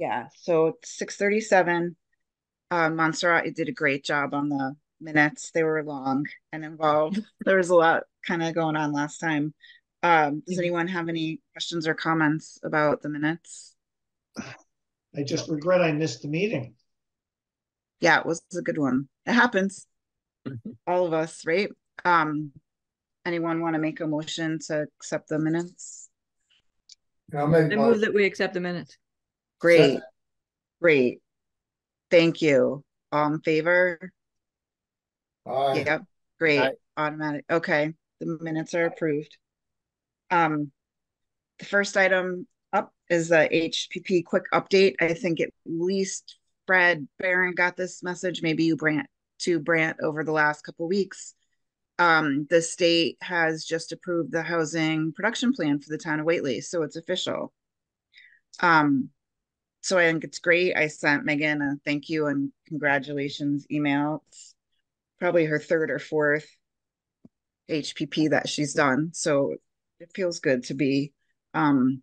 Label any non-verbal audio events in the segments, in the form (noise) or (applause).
Yeah, so six thirty-seven. Uh, Montserrat, you did a great job on the minutes. They were long and involved. (laughs) There was a lot kind of going on last time. Um, does anyone have any questions or comments about the minutes? (sighs) I just regret I missed the meeting. Yeah, it was a good one. It happens. All of us, right? Um, anyone want to make a motion to accept the minutes? I'll make I move that we accept the minutes. Great, Second. great. Thank you. All in favor? Aye. Yep, great, Aye. automatic, okay, the minutes are approved. Um, the first item up is the HPP quick update. I think at least Fred Barron got this message, maybe you Brant, to Brant over the last couple weeks. Um, the state has just approved the housing production plan for the town of Whately, so it's official. Um, so I think it's great. I sent Megan a thank you and congratulations email. It's probably her third or fourth HPP that she's done. So it feels good to be um,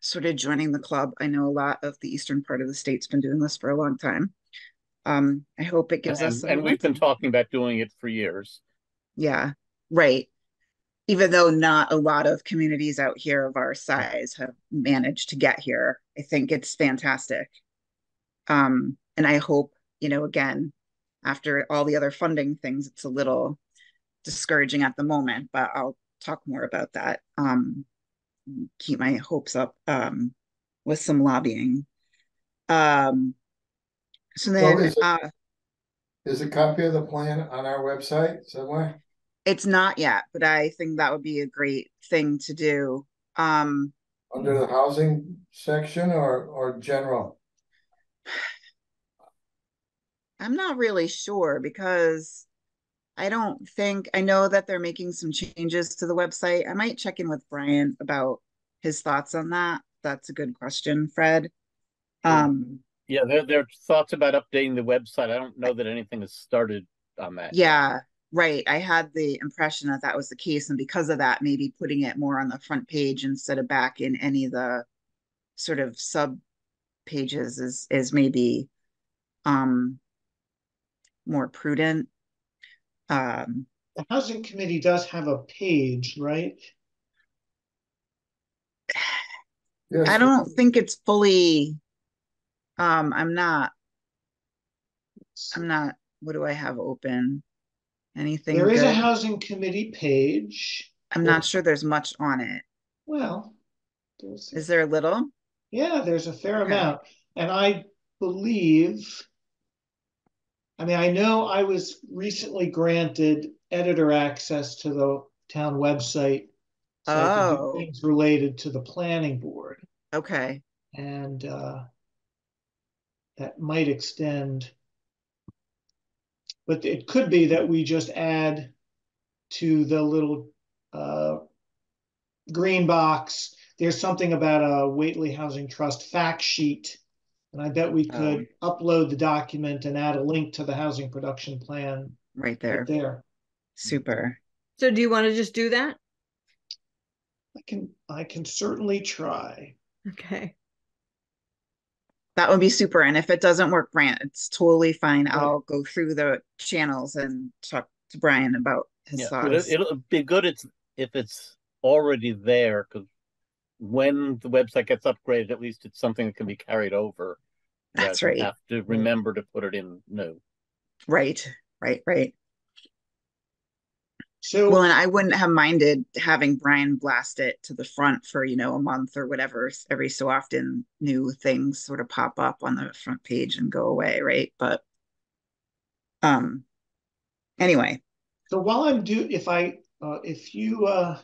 sort of joining the club. I know a lot of the eastern part of the state's been doing this for a long time. Um, I hope it gives And, us. and we've been talking about doing it for years. Yeah, right. Even though not a lot of communities out here of our size have managed to get here, I think it's fantastic. Um, and I hope, you know, again, after all the other funding things, it's a little discouraging at the moment, but I'll talk more about that. Um, keep my hopes up um, with some lobbying. Um, so then, is it- uh, Is a copy of the plan on our website somewhere? It's not yet, but I think that would be a great thing to do. Um, Under the housing section or, or general? I'm not really sure because I don't think I know that they're making some changes to the website. I might check in with Brian about his thoughts on that. That's a good question, Fred. Um, Yeah, their there are thoughts about updating the website. I don't know that anything has started on that. yeah, right. I had the impression that that was the case, and because of that, maybe putting it more on the front page instead of back in any of the sort of sub pages is is maybe um more prudent. Um, The housing committee does have a page, right? Yes. I don't think it's fully, um, I'm not, I'm not, what do I have open? Anything There is a housing committee page. I'm not sure there's much on it. Well, there's, Is there a little? yeah, there's a fair Okay. amount. And I believe, I mean, I know I was recently granted editor access to the town website. So I can do Oh. things related to the planning board. Okay, And uh, that might extend. But it could be that we just add to the little uh, green box. There's something about a Whately Housing Trust fact sheet. And I bet we could upload the document and add a link to the housing production plan right right there. there. Super. So do you want to just do that? I can, I can certainly try. Okay. That would be super. And if it doesn't work, Brant, it's totally fine. I'll go through the channels and talk to Brian about his Yeah, thoughts. it'll be good it's, if it's already there, because when the website gets upgraded, at least it's something that can be carried over. That's right. Have to mm. remember to put it in new. Right, right, right. So. Well, and I wouldn't have minded having Brian blast it to the front for, you know, a month or whatever. Every so often, new things sort of pop up on the front page and go away, right? But um anyway, So while I'm do, if I, uh, if you, uh,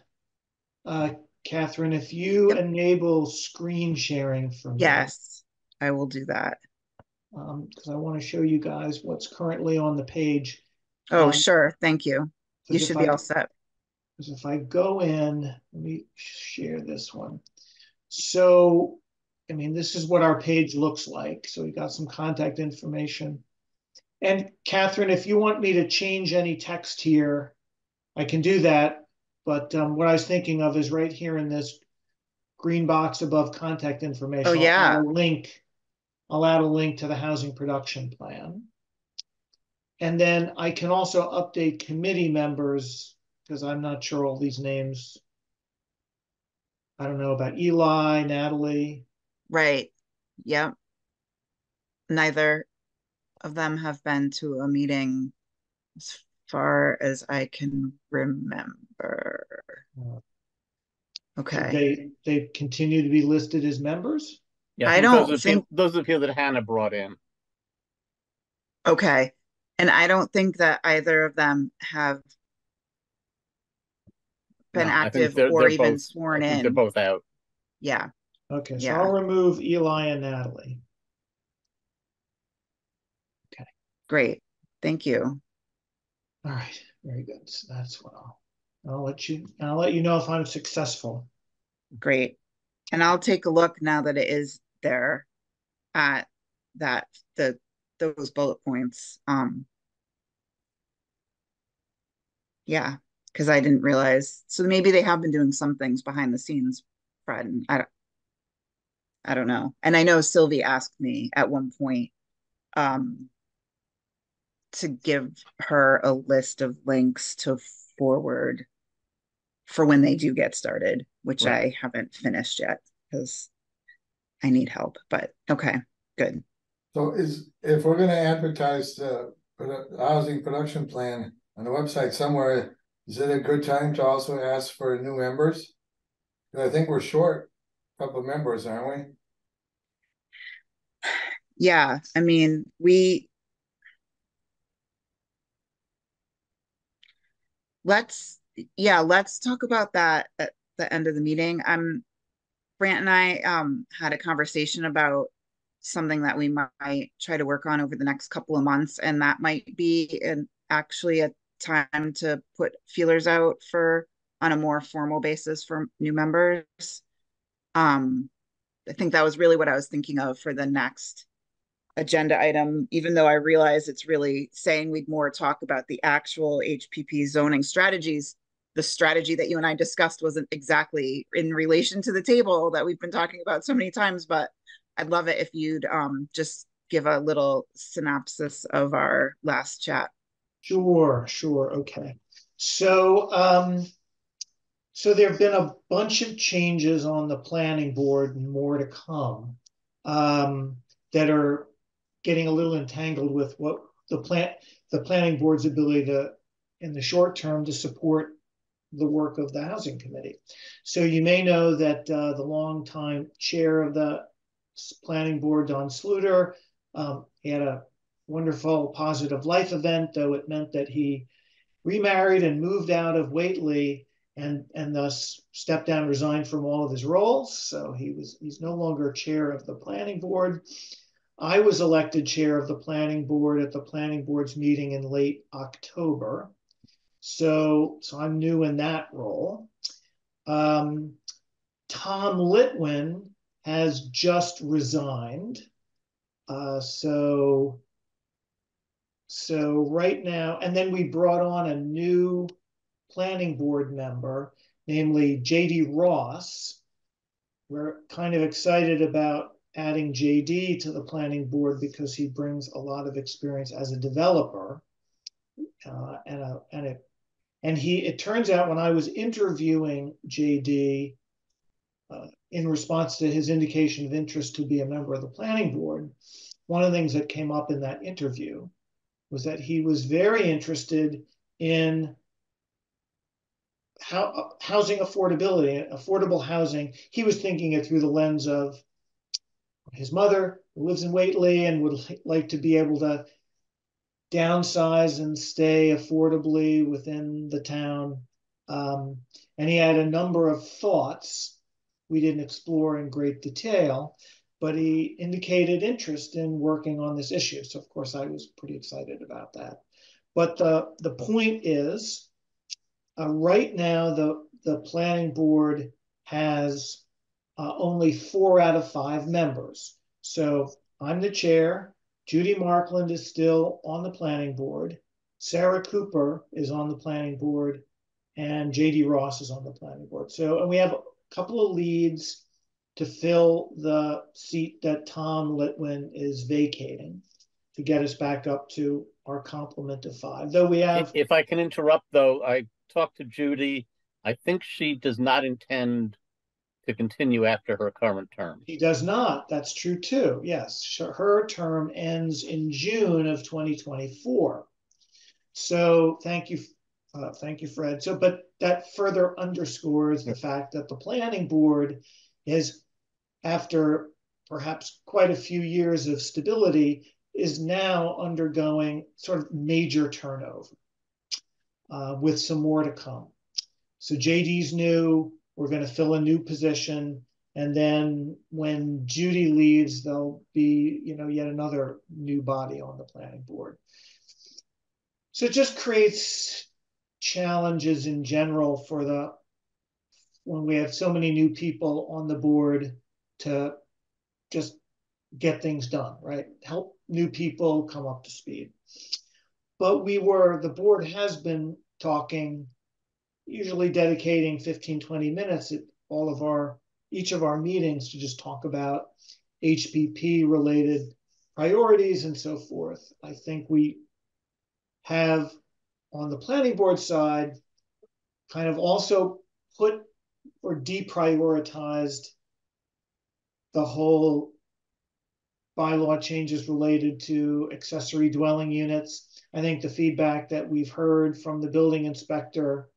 uh, Catherine, if you Yep. enable screen sharing for me. yes, I will do that. Um, because I want to show you guys what's currently on the page. Oh, Um, sure. Thank you. You should be I- all set. Because if I go in, let me share this one. So, I mean, this is what our page looks like. So we got some contact information. And Catherine, if you want me to change any text here, I can do that. But um, what I was thinking of is right here in this green box above contact information. Oh, I'll yeah. a Link, I'll add a link to the housing production plan. And then I can also update committee members, because I'm not sure all these names. I don't know about Eli, Natalie. Right. Yep. Neither of them have been to a meeting as far as I can remember. Uh, Okay. They, they continue to be listed as members? Yeah, I think don't are the think- peo- Those are the people that Hannah brought in. Okay. And I don't think that either of them have been No, I think active they're- or they're even both- sworn I think They're in. both out. Yeah. Okay, so Yeah. I'll remove Eli and Natalie. Great. Thank you. All right, very good. So that's what I'll, I'll let you, I'll let you know if I'm successful. Great. And I'll take a look now that it is there at that, the, those bullet points. Um, yeah, because I didn't realize, so maybe they have been doing some things behind the scenes, Fred, and I don't, I don't know. And I know Sylvie asked me at one point, um, to give her a list of links to forward for when they do get started, which Right. I haven't finished yet because I need help. But okay, good. So is, if we're gonna advertise the housing production plan on the website somewhere, is it a good time to also ask for new members? 'Cause I think we're short a couple of members, aren't we? Yeah, I mean, we let's yeah, let's talk about that at the end of the meeting. I'm Brant and I um had a conversation about something that we might try to work on over the next couple of months, and that might be an actually a time to put feelers out for on a more formal basis for new members. Um, I think that was really what I was thinking of for the next agenda item, even though I realize it's really saying we'd more talk about the actual HPP zoning strategies. The strategy that you and I discussed wasn't exactly in relation to the table that we've been talking about so many times, but I'd love it if you'd um, just give a little synopsis of our last chat. Sure, sure, okay. So, um, so there have been a bunch of changes on the planning board and more to come. Um, that are getting a little entangled with what the plan, the planning board's ability to, in the short term, to support the work of the housing committee. So you may know that, uh, the longtime chair of the planning board, Don Sluter, um, he had a wonderful positive life event, though it meant that he remarried and moved out of Whately and and thus stepped down, resigned from all of his roles. So he was he's no longer chair of the planning board. I was elected chair of the planning board at the planning board's meeting in late October. So so I'm new in that role. Um, Tom Litwin has just resigned. Uh, so so right now, and then we brought on a new planning board member, namely JD Ross. We're kind of excited about adding JD to the planning board because he brings a lot of experience as a developer. Uh, and a, and a, and he, it turns out when I was interviewing JD, uh, in response to his indication of interest to be a member of the planning board, one of the things that came up in that interview was that he was very interested in how housing affordability, affordable housing. He was thinking it through the lens of his mother who lives in Whately and would like to be able to downsize and stay affordably within the town. Um, and he had a number of thoughts we didn't explore in great detail, but he indicated interest in working on this issue. So of course I was pretty excited about that. But the the point is, uh, right now the the planning board has uh, only four out of five members. So I'm the chair. Judy Markland is still on the planning board. Sarah Cooper is on the planning board, and JD Ross is on the planning board. So and we have couple of leads to fill the seat that Tom Litwin is vacating to get us back up to our complement of five. Though we have, if I can interrupt, though, I talked to Judy. I think she does not intend to continue after her current term. She does not. That's true too. Yes, her term ends in June of 2024. So thank you, uh, thank you, Fred. So, but that further underscores the fact that the planning board is, after perhaps quite a few years of stability, is now undergoing sort of major turnover, uh, with some more to come. So JD's new. We're going to fill a new position, and then when Judy leaves, there'll be you know yet another new body on the planning board. So it just creates challenges in general for the when we have so many new people on the board to just get things done, right? Help new people come up to speed. But we were, the board has been talking, usually dedicating 15, 20 minutes at all of our, each of our meetings to just talk about HPP related priorities and so forth. I think we have on the planning board side kind of also put or deprioritized the whole bylaw changes related to accessory dwelling units. I think the feedback that we've heard from the building inspector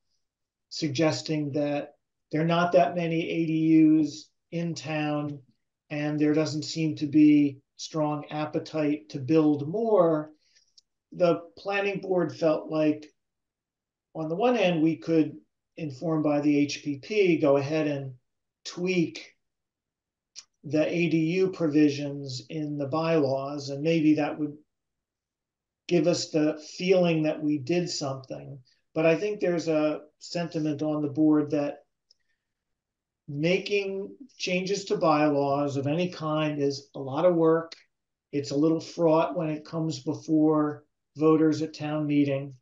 suggesting that there are not that many ADUs in town and there doesn't seem to be strong appetite to build more. The planning board felt like on the one hand, we could, informed by the HPP, go ahead and tweak the ADU provisions in the bylaws, and maybe that would give us the feeling that we did something. But I think there's a sentiment on the board that making changes to bylaws of any kind is a lot of work. It's a little fraught when it comes before voters at town meeting.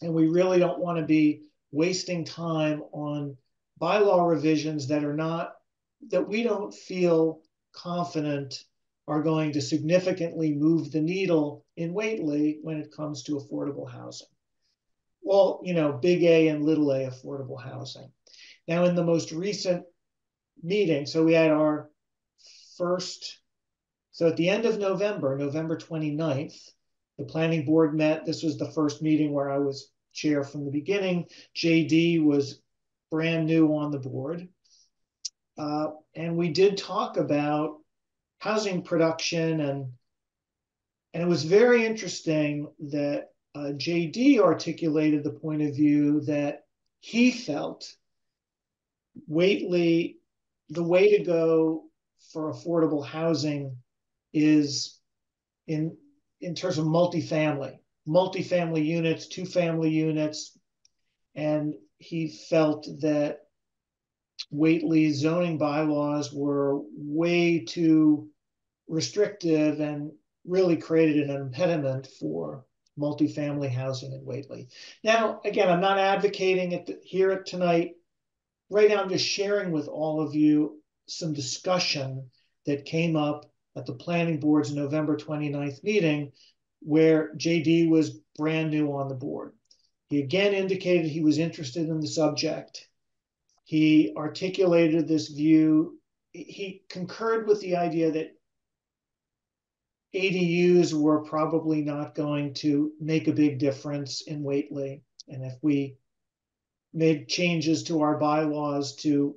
And we really don't want to be wasting time on bylaw revisions that are not that we don't feel confident are going to significantly move the needle in Whately when it comes to affordable housing. Well, you know, big A and little a affordable housing. Now, in the most recent meeting, so we had our first, so at the end of November, November 29th, the planning board met. This was the first meeting where I was chair from the beginning. JD was brand new on the board. Uh, and we did talk about housing production and and it was very interesting that uh, JD articulated the point of view that he felt Whately, the way to go for affordable housing is in in terms of multifamily, multifamily units, two family units, and he felt that Whately zoning bylaws were way too restrictive and really created an impediment for multifamily housing in Whately. Now, again, I'm not advocating it here tonight. Right now, I'm just sharing with all of you some discussion that came up at the planning board's November 29th meeting where JD was brand new on the board. He again indicated he was interested in the subject. He articulated this view. He concurred with the idea that ADUs were probably not going to make a big difference in Whately. And if we made changes to our bylaws to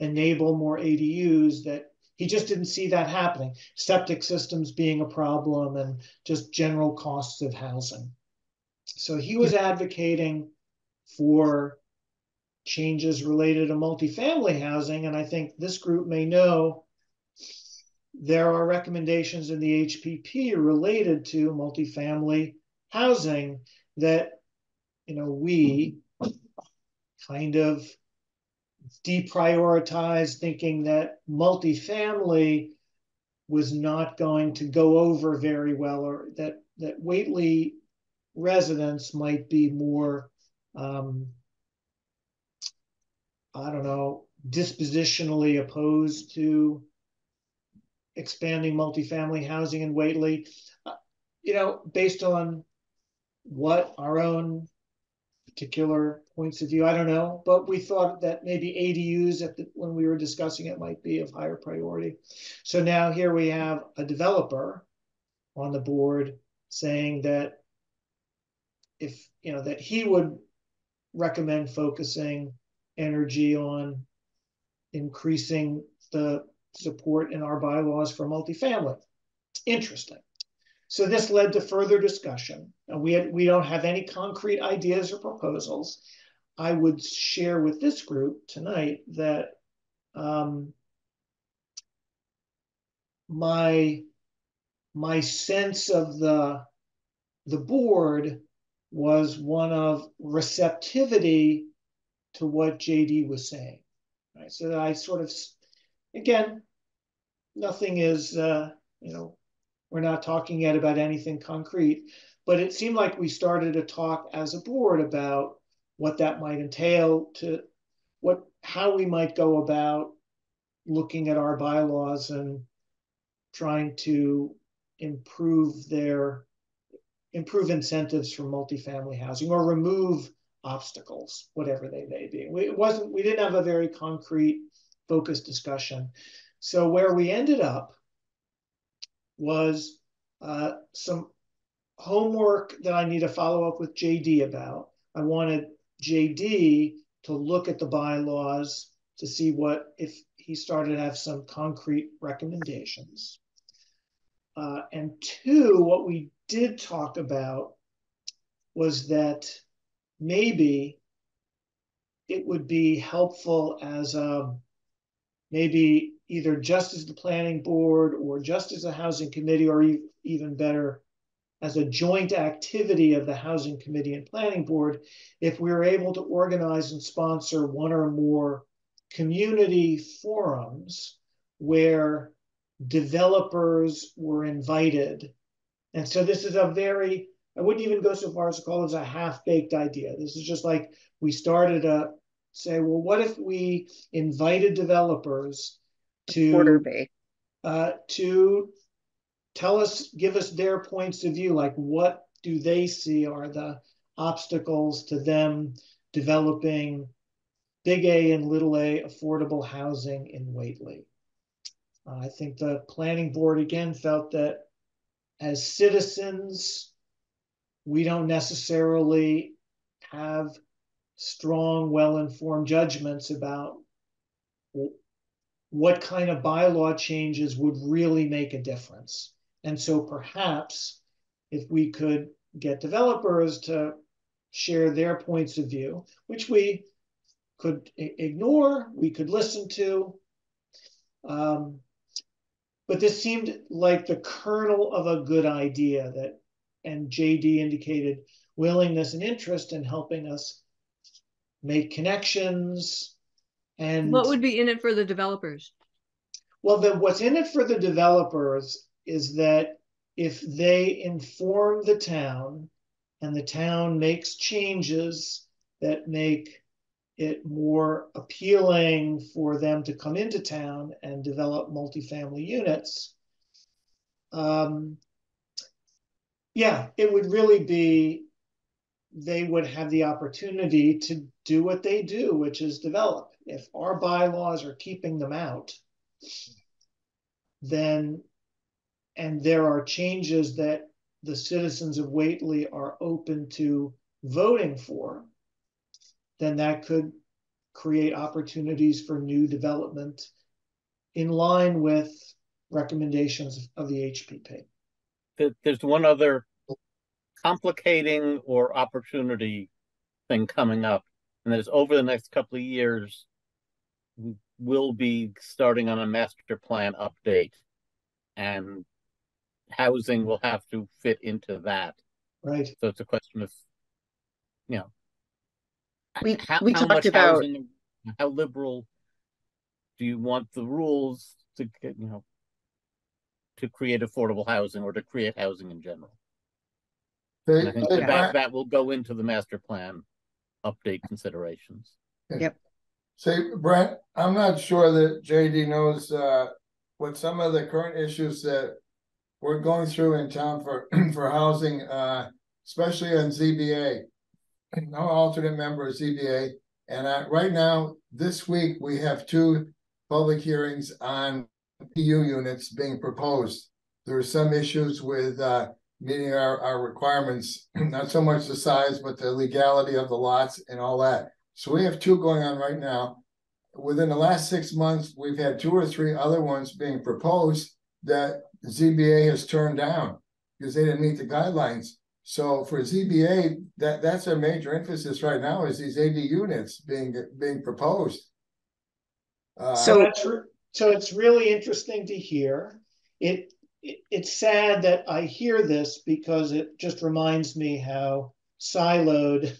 enable more ADUs, that he just didn't see that happening. Septic systems being a problem and just general costs of housing. So he was advocating for changes related to multifamily housing. And I think this group may know there are recommendations in the HPP related to multifamily housing that, you know, we kind of deprioritized thinking that multifamily was not going to go over very well or that that Whately residents might be more um, I don't know, dispositionally opposed to expanding multifamily housing in Whately. Uh, You know, based on what our own particular points of view, I don't know, but we thought that maybe ADUs at the, when we were discussing it might be of higher priority. So now here we have a developer on the board saying that if, you know, that he would recommend focusing energy on increasing the support in our bylaws for multifamily. Interesting. So this led to further discussion. We had, we don't have any concrete ideas or proposals. I would share with this group tonight that um, my my sense of the the board was one of receptivity to what JD was saying. Right. So that I sort of again, nothing is uh, you know, we're not talking yet about anything concrete, but it seemed like we started to talk as a board about what that might entail to what how we might go about looking at our bylaws and trying to improve their improve incentives for multifamily housing or remove obstacles, whatever they may be. We, it wasn't we didn't have a very concrete focused discussion. So where we ended up was uh, some homework that I need to follow up with JD about. I wanted JD to look at the bylaws to see what if he started to have some concrete recommendations. Uh, and two, what we did talk about was that maybe it would be helpful as a maybe either just as the planning board or just as a housing committee or even better as a joint activity of the housing committee and planning board if we were able to organize and sponsor one or more community forums where developers were invited and so this is a very i wouldn't even go so far as to call it a half-baked idea this is just like we started a say, well, what if we invited developers to Quarter Bay. uh, to tell us, give us their points of view, like what do they see are the obstacles to them developing big A and little a affordable housing in Whately. Uh, I think the planning board again felt that as citizens, we don't necessarily have strong, well-informed judgments about what kind of bylaw changes would really make a difference. And so perhaps if we could get developers to share their points of view, which we could ignore, we could listen to. Um, but this seemed like the kernel of a good idea that, and JD indicated willingness and interest in helping us make connections and What would be in it for the developers? well then what's in it for the developers is that if they inform the town and the town makes changes that make it more appealing for them to come into town and develop multifamily units um, yeah it would really be they would have the opportunity to do what they do, which is develop. If our bylaws are keeping them out, then, and there are changes that the citizens of Whately are open to voting for, then that could create opportunities for new development in line with recommendations of the HPP. There's one other complicating or opportunity thing coming up. And that is over the next couple of years, we'll be starting on a master plan update. And housing will have to fit into that. Right. So it's a question of, you know, We- how, we how talked much about- housing, how liberal do you want the rules to get, you know, to create affordable housing or to create housing in general? They- I think they- that, that will go into the master plan update considerations. Yep. Say, Brent, I'm not sure that JD knows, uh, what some of the current issues that we're going through in town for, (clears throat) for housing, uh, especially on ZBA. No alternate member of ZBA, and uh, right now, this week, we have two public hearings on PU units being proposed. There are some issues with, uh, meeting our, our requirements, (clears throat) not so much the size, but the legality of the lots and all that. So we have two going on right now. Within the last six months, we've had two or three other ones being proposed that ZBA has turned down because they didn't meet the guidelines. So for ZBA, that, that's a major emphasis right now is these AD units being, being proposed. Uh, So- that's re- so it's really interesting to hear. It, it it's sad that I hear this because it just reminds me how siloed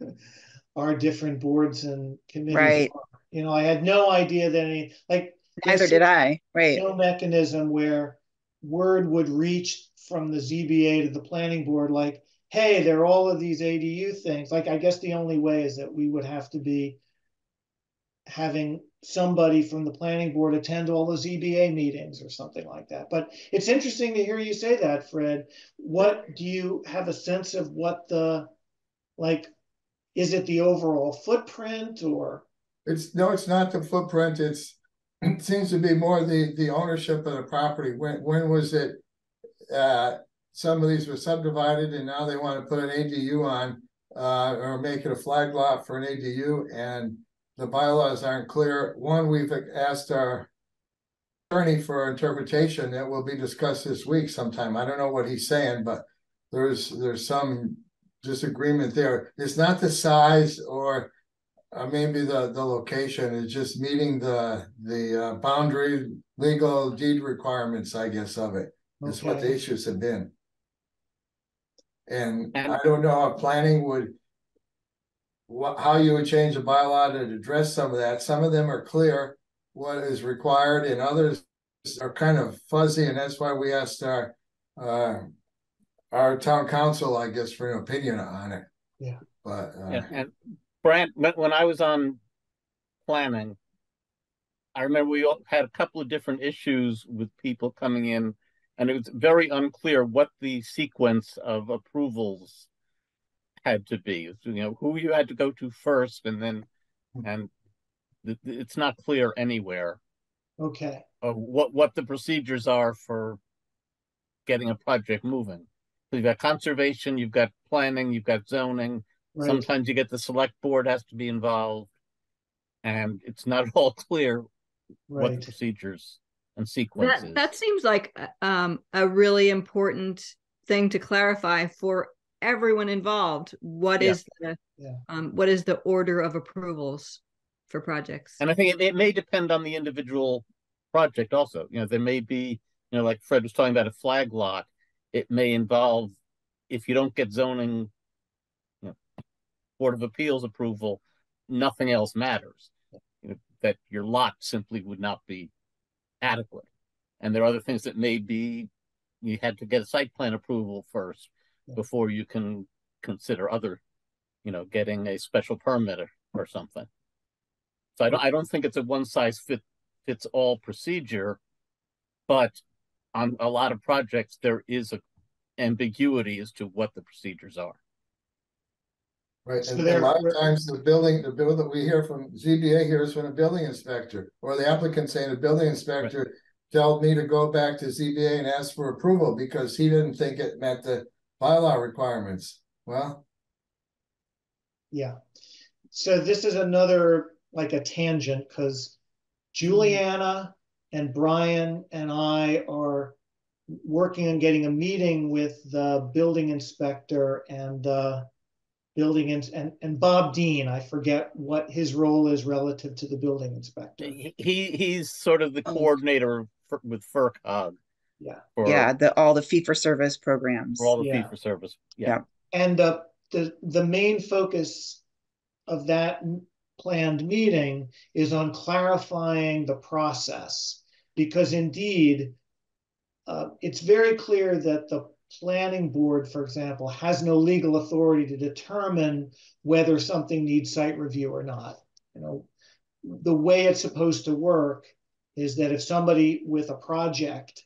(laughs) our different boards and committees Right. are. You know, I had no idea that any like Neither did I, right? no mechanism where word would reach from the ZBA to the planning board, like, hey, there are all of these ADU things. Like, I guess the only way is that we would have to be having somebody from the planning board attend all the ZBA meetings or something like that. But it's interesting to hear you say that, Fred. What do you have a sense of what the like? Is it the overall footprint or? It's, no, it's not the footprint, it's, it (clears throat) seems to be more the, the ownership of the property, when, when was it? Uh, some of these were subdivided and now they wanna put an ADU on, uh, or make it a flag lot for an ADU and. The bylaws aren't clear, one, we've asked our. Attorney for interpretation, that will be discussed this week sometime, I don't know what he's saying, but there's, there's some disagreement there, it's not the size or. Uh, maybe the, the location is just meeting the, the uh, boundary legal deed requirements, I guess, of it. Is what the issues have been. And I don't know how planning would. What, how you would change the bylaw to address some of that, some of them are clear. What is required and others are kind of fuzzy, and that's why we asked our, uh. Our town counsel, I guess, for an opinion on it. Yeah. But, uh, And, and Brant, when, I was on planning, I remember we all had a couple of different issues with people coming in, and it was very unclear what the sequence of approvals had to be. You know, who you had to go to first, and then, hmm. and th- th- it's not clear anywhere Okay, of what what the procedures are for getting a project moving. So you've got conservation, you've got planning, you've got zoning. Right, Sometimes you get the select board has to be involved. And it's not (laughs) all clear what the procedures and sequences. That, that seems like uh, um, a really important thing to clarify for everyone involved. What Yeah. is the, Yeah. um, what is the order of approvals for projects? And I think it, it may depend on the individual project also. You know, there may be, you know, like Fred was talking about a flag lot. It may involve, if you don't get zoning, you know, Board of Appeals approval, nothing else matters. You know, that your lot simply would not be adequate. And there are other things that may be, you had to get a site plan approval first before you can consider other, you know, getting a special permit or, or something. So I don't, I don't think it's a one size fit, fits all procedure. But on a lot of projects, there is a ambiguity as to what the procedures are. Right, So and a there- lot of times the building, the bill that we hear from ZBA hears from a building inspector, or the applicant saying the building inspector. Told me to go back to ZBA and ask for approval because he didn't think it met the bylaw requirements. Well, Yeah. So this is another, like a tangent, because Juliana and Brian and I are working on getting a meeting with the building inspector and the building ins and, and Bob Dean, I forget what his role is relative to the building inspector. He, he he's sort of the Oh. coordinator for, with FRCOG. Yeah. For, Yeah, the, all the fee for service programs. For all the Yeah. fee for service. Yeah. Yeah. And uh, the, the main focus of that planned meeting is on clarifying the process. Because indeed, uh, it's very clear that the planning board, for example, has no legal authority to determine whether something needs site review or not. You know, the way it's supposed to work is that if somebody with a project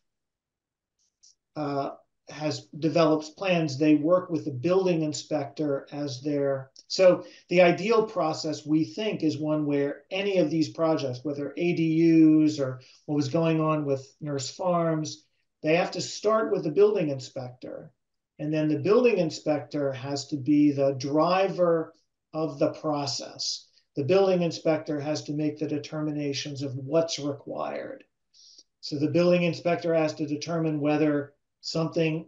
uh, has develops plans, they work with the building inspector as their. So the ideal process we think is one where any of these projects, whether ADUs or what was going on with Nourse Farms, they have to start with the building inspector. And then the building inspector has to be the driver of the process. The building inspector has to make the determinations of what's required. So the building inspector has to determine whether something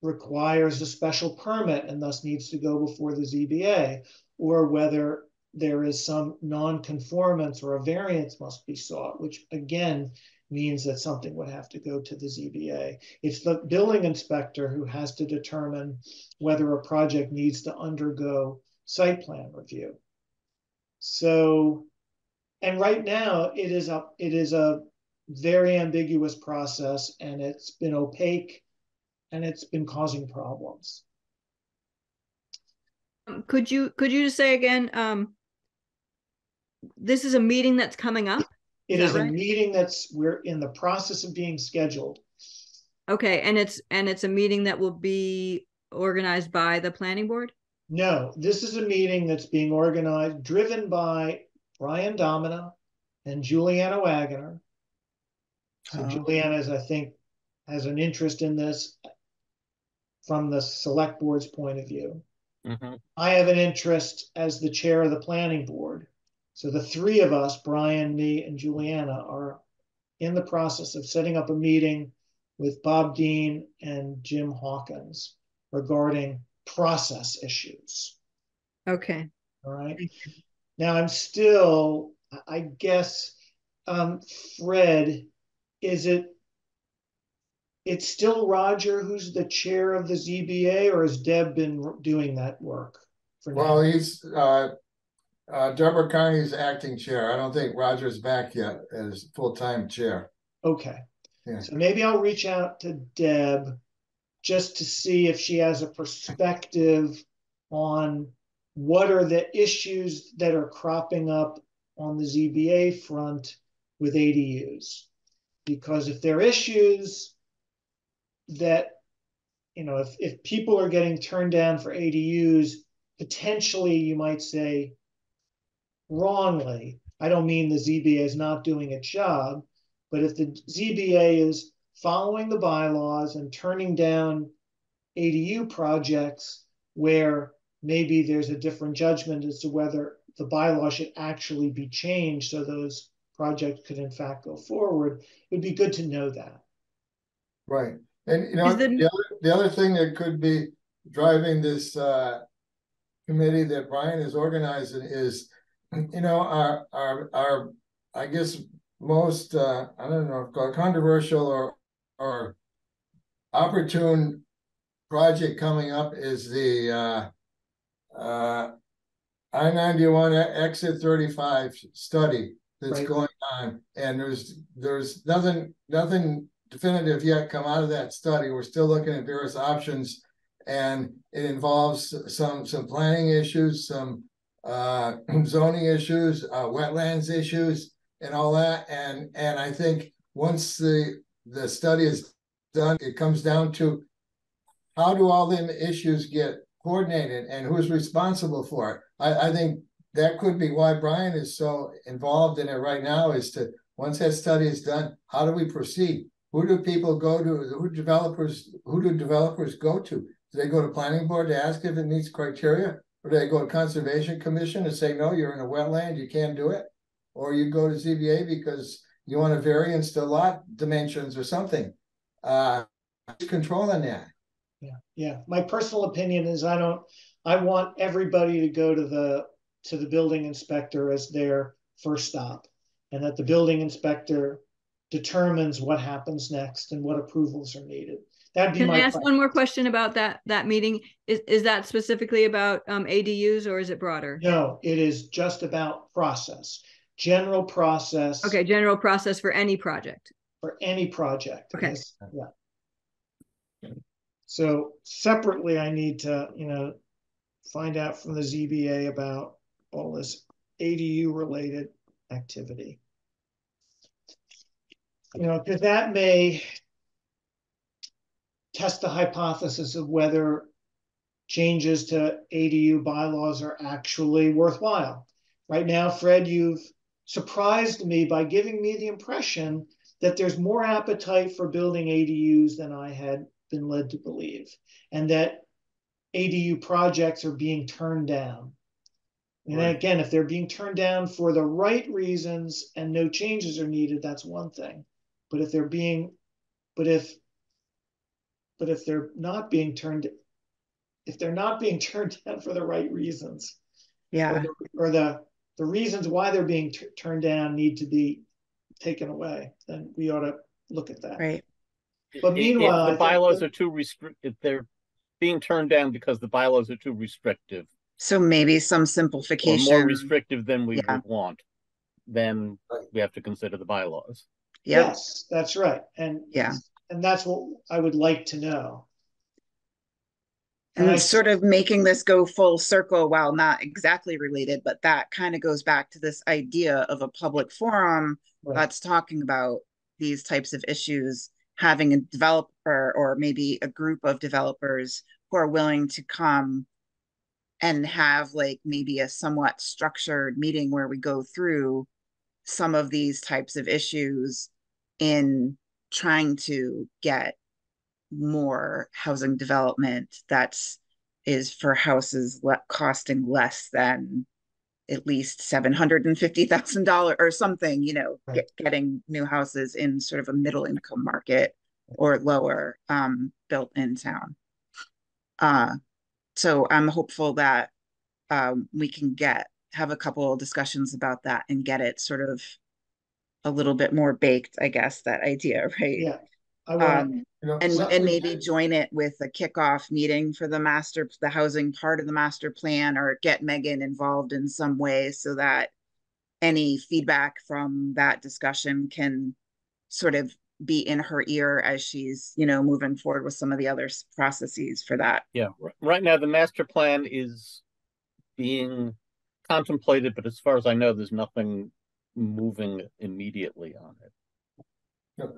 requires a special permit and thus needs to go before the ZBA, or whether there is some non-conformance or a variance must be sought, which again means that something would have to go to the ZBA. It's the building inspector who has to determine whether a project needs to undergo site plan review. So, and right now it is a it is a very ambiguous process and it's been opaque and it's been causing problems. Um, Could you, could you just say again, um, this is a meeting that's coming up? It Is is that a right? meeting that's we're in the process of being scheduled. Okay, and it's, and it's a meeting that will be organized by the planning board? No, this is a meeting that's being organized, driven by Brian Domina and Juliana Wagoner. So Oh. Juliana is, I think, has an interest in this from the select board's point of view. Mhm. I have an interest as the chair of the planning board. So the three of us, Brian, me, and Juliana, are in the process of setting up a meeting with Bob Dean and Jim Hawkins regarding process issues. Okay, All right. Now I'm still, I guess, um, Fred, is it? It's still Roger who's the chair of the ZBA, or has Deb been doing that work? for now? Well, he's, uh, uh, Deborah Carney's acting chair. I don't think Roger's back yet as full-time chair. Okay. Yeah. So maybe I'll reach out to Deb just to see if she has a perspective on what are the issues that are cropping up on the ZBA front with ADUs. Because if there are issues that, you know, if, if people are getting turned down for ADUs, potentially you might say wrongly. I don't mean the ZBA is not doing its job, but if the ZBA is following the bylaws and turning down ADU projects where maybe there's a different judgment as to whether the bylaw should actually be changed so those projects could in fact go forward, it would be good to know that. Right, and you know, the- the other, the other thing that could be driving this, uh. Committee that Brian is organizing is, you know, our, our, our, I guess, most, uh, I don't know, if controversial or, or. Opportune project coming up is the, uh. Uh. I ninety-one exit thirty-five study that's Right. going on, and there's, there's nothing, nothing definitive yet come out of that study. We're still looking at various options. And it involves some, some planning issues, some uh, (clears throat) zoning issues, uh, wetlands issues and all that. And, and I think once the, the study is done, it comes down to how do all them issues get coordinated and who's responsible for it? I, I think that could be why Brian is so involved in it right now is to, once that study is done, how do we proceed? Who do people go to? Who developers, who do developers go to? Do they go to planning board to ask if it meets criteria? Or do they go to conservation commission and say, no, you're in a wetland, you can't do it? Or you go to ZBA because you want a variance to lot dimensions or something? Uh, controlling that? Yeah, yeah. My personal opinion is I don't, I want everybody to go to the, to the building inspector as their first stop. And that the building inspector determines what happens next and what approvals are needed. That'd be can I ask one more question about that, that meeting? Is, is that specifically about, um, ADUs or is it broader? no, it is just about process, general process. Okay, general process for any project. For any project. Okay. yes, Yeah. So separately, I need to, you know, find out from the ZBA about all this ADU related activity. You know, because that may test the hypothesis of whether changes to ADU bylaws are actually worthwhile. Right now, Fred, you've surprised me by giving me the impression that there's more appetite for building ADUs than I had been led to believe, and that ADU projects are being turned down. And Right. again, if they're being turned down for the right reasons and no changes are needed, that's one thing. But if they're being, but if, but if they're not being turned, if they're not being (laughs) turned down for the right reasons, or Yeah, the, or the, the reasons why they're being t- turned down need to be taken away, then we ought to look at that. right. But meanwhile, I If think the bylaws are too restrictive they're being turned down because the bylaws are too restrictive, So maybe some simplification or more restrictive than we Yeah. would want, then we have to consider the bylaws. Yep, Yes, that's right. And Yeah. And that's what I would like to know. and I- sort of making this go full circle while not exactly related, but that kind of goes back to this idea of a public forum Right. that's talking about these types of issues, having a developer or maybe a group of developers who are willing to come and have like maybe a somewhat structured meeting where we go through some of these types of issues in trying to get more housing development that's is for houses le- costing less than at least seven hundred and fifty thousand dollars or something, you know, Right. get, getting new houses in sort of a middle income market or lower um built in town. Uh so I'm hopeful that um we can get have a couple of discussions about that and get it sort of a little bit more baked, I guess, that idea, (laughs) right? Yeah. I want Um, You know, and and we maybe did- join it with a kickoff meeting for the master, the housing part of the master plan, or get Megan involved in some way so that any feedback from that discussion can sort of be in her ear as she's, you know, moving forward with some of the other processes for that. Yeah, right now the master plan is being contemplated, but as far as I know, there's nothing moving immediately on it.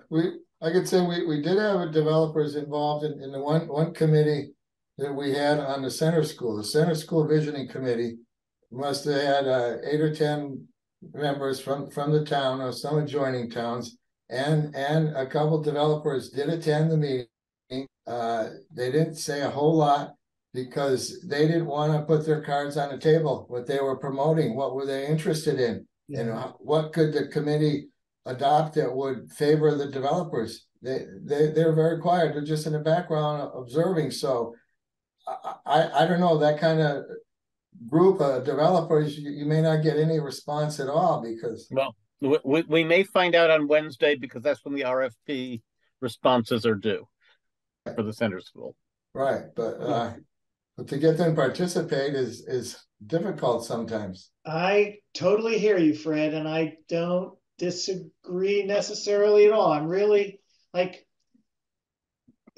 We, I could say we, we did have developers involved in, in the one, one committee that we had on the center school, the center school visioning committee. Must have had, uh, eight or ten members from, from the town or some adjoining towns. And, and a couple developers did attend the meeting. Uh, they didn't say a whole lot because they didn't wanna put their cards on the table, what they were promoting, what were they interested in? And Yeah. how- what could the committee adopt that would favor the developers? They, they, they're very quiet, they're just in the background observing, so. I, I, I don't know, that kind of group of developers, you, you may not get any response at all because. Well, we, we, we may find out on Wednesday because that's when the RFP responses are due for the center school. Right, but, uh, but to get them to participate is, is difficult sometimes. I totally hear you, Fred, and I don't disagree necessarily at all. I'm really like,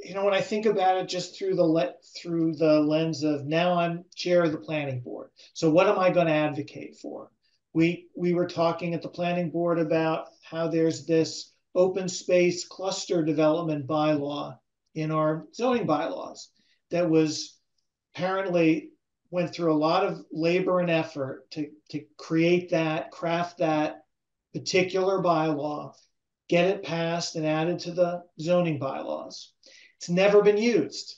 you know, when I think about it just through the let through the lens of now I'm chair of the planning board. So what am I going to advocate for? We we were talking at the planning board about how there's this open space cluster development bylaw in our zoning bylaws that was apparently went through a lot of labor and effort to, to create that, craft that particular bylaw, get it passed and added to the zoning bylaws. It's never been used.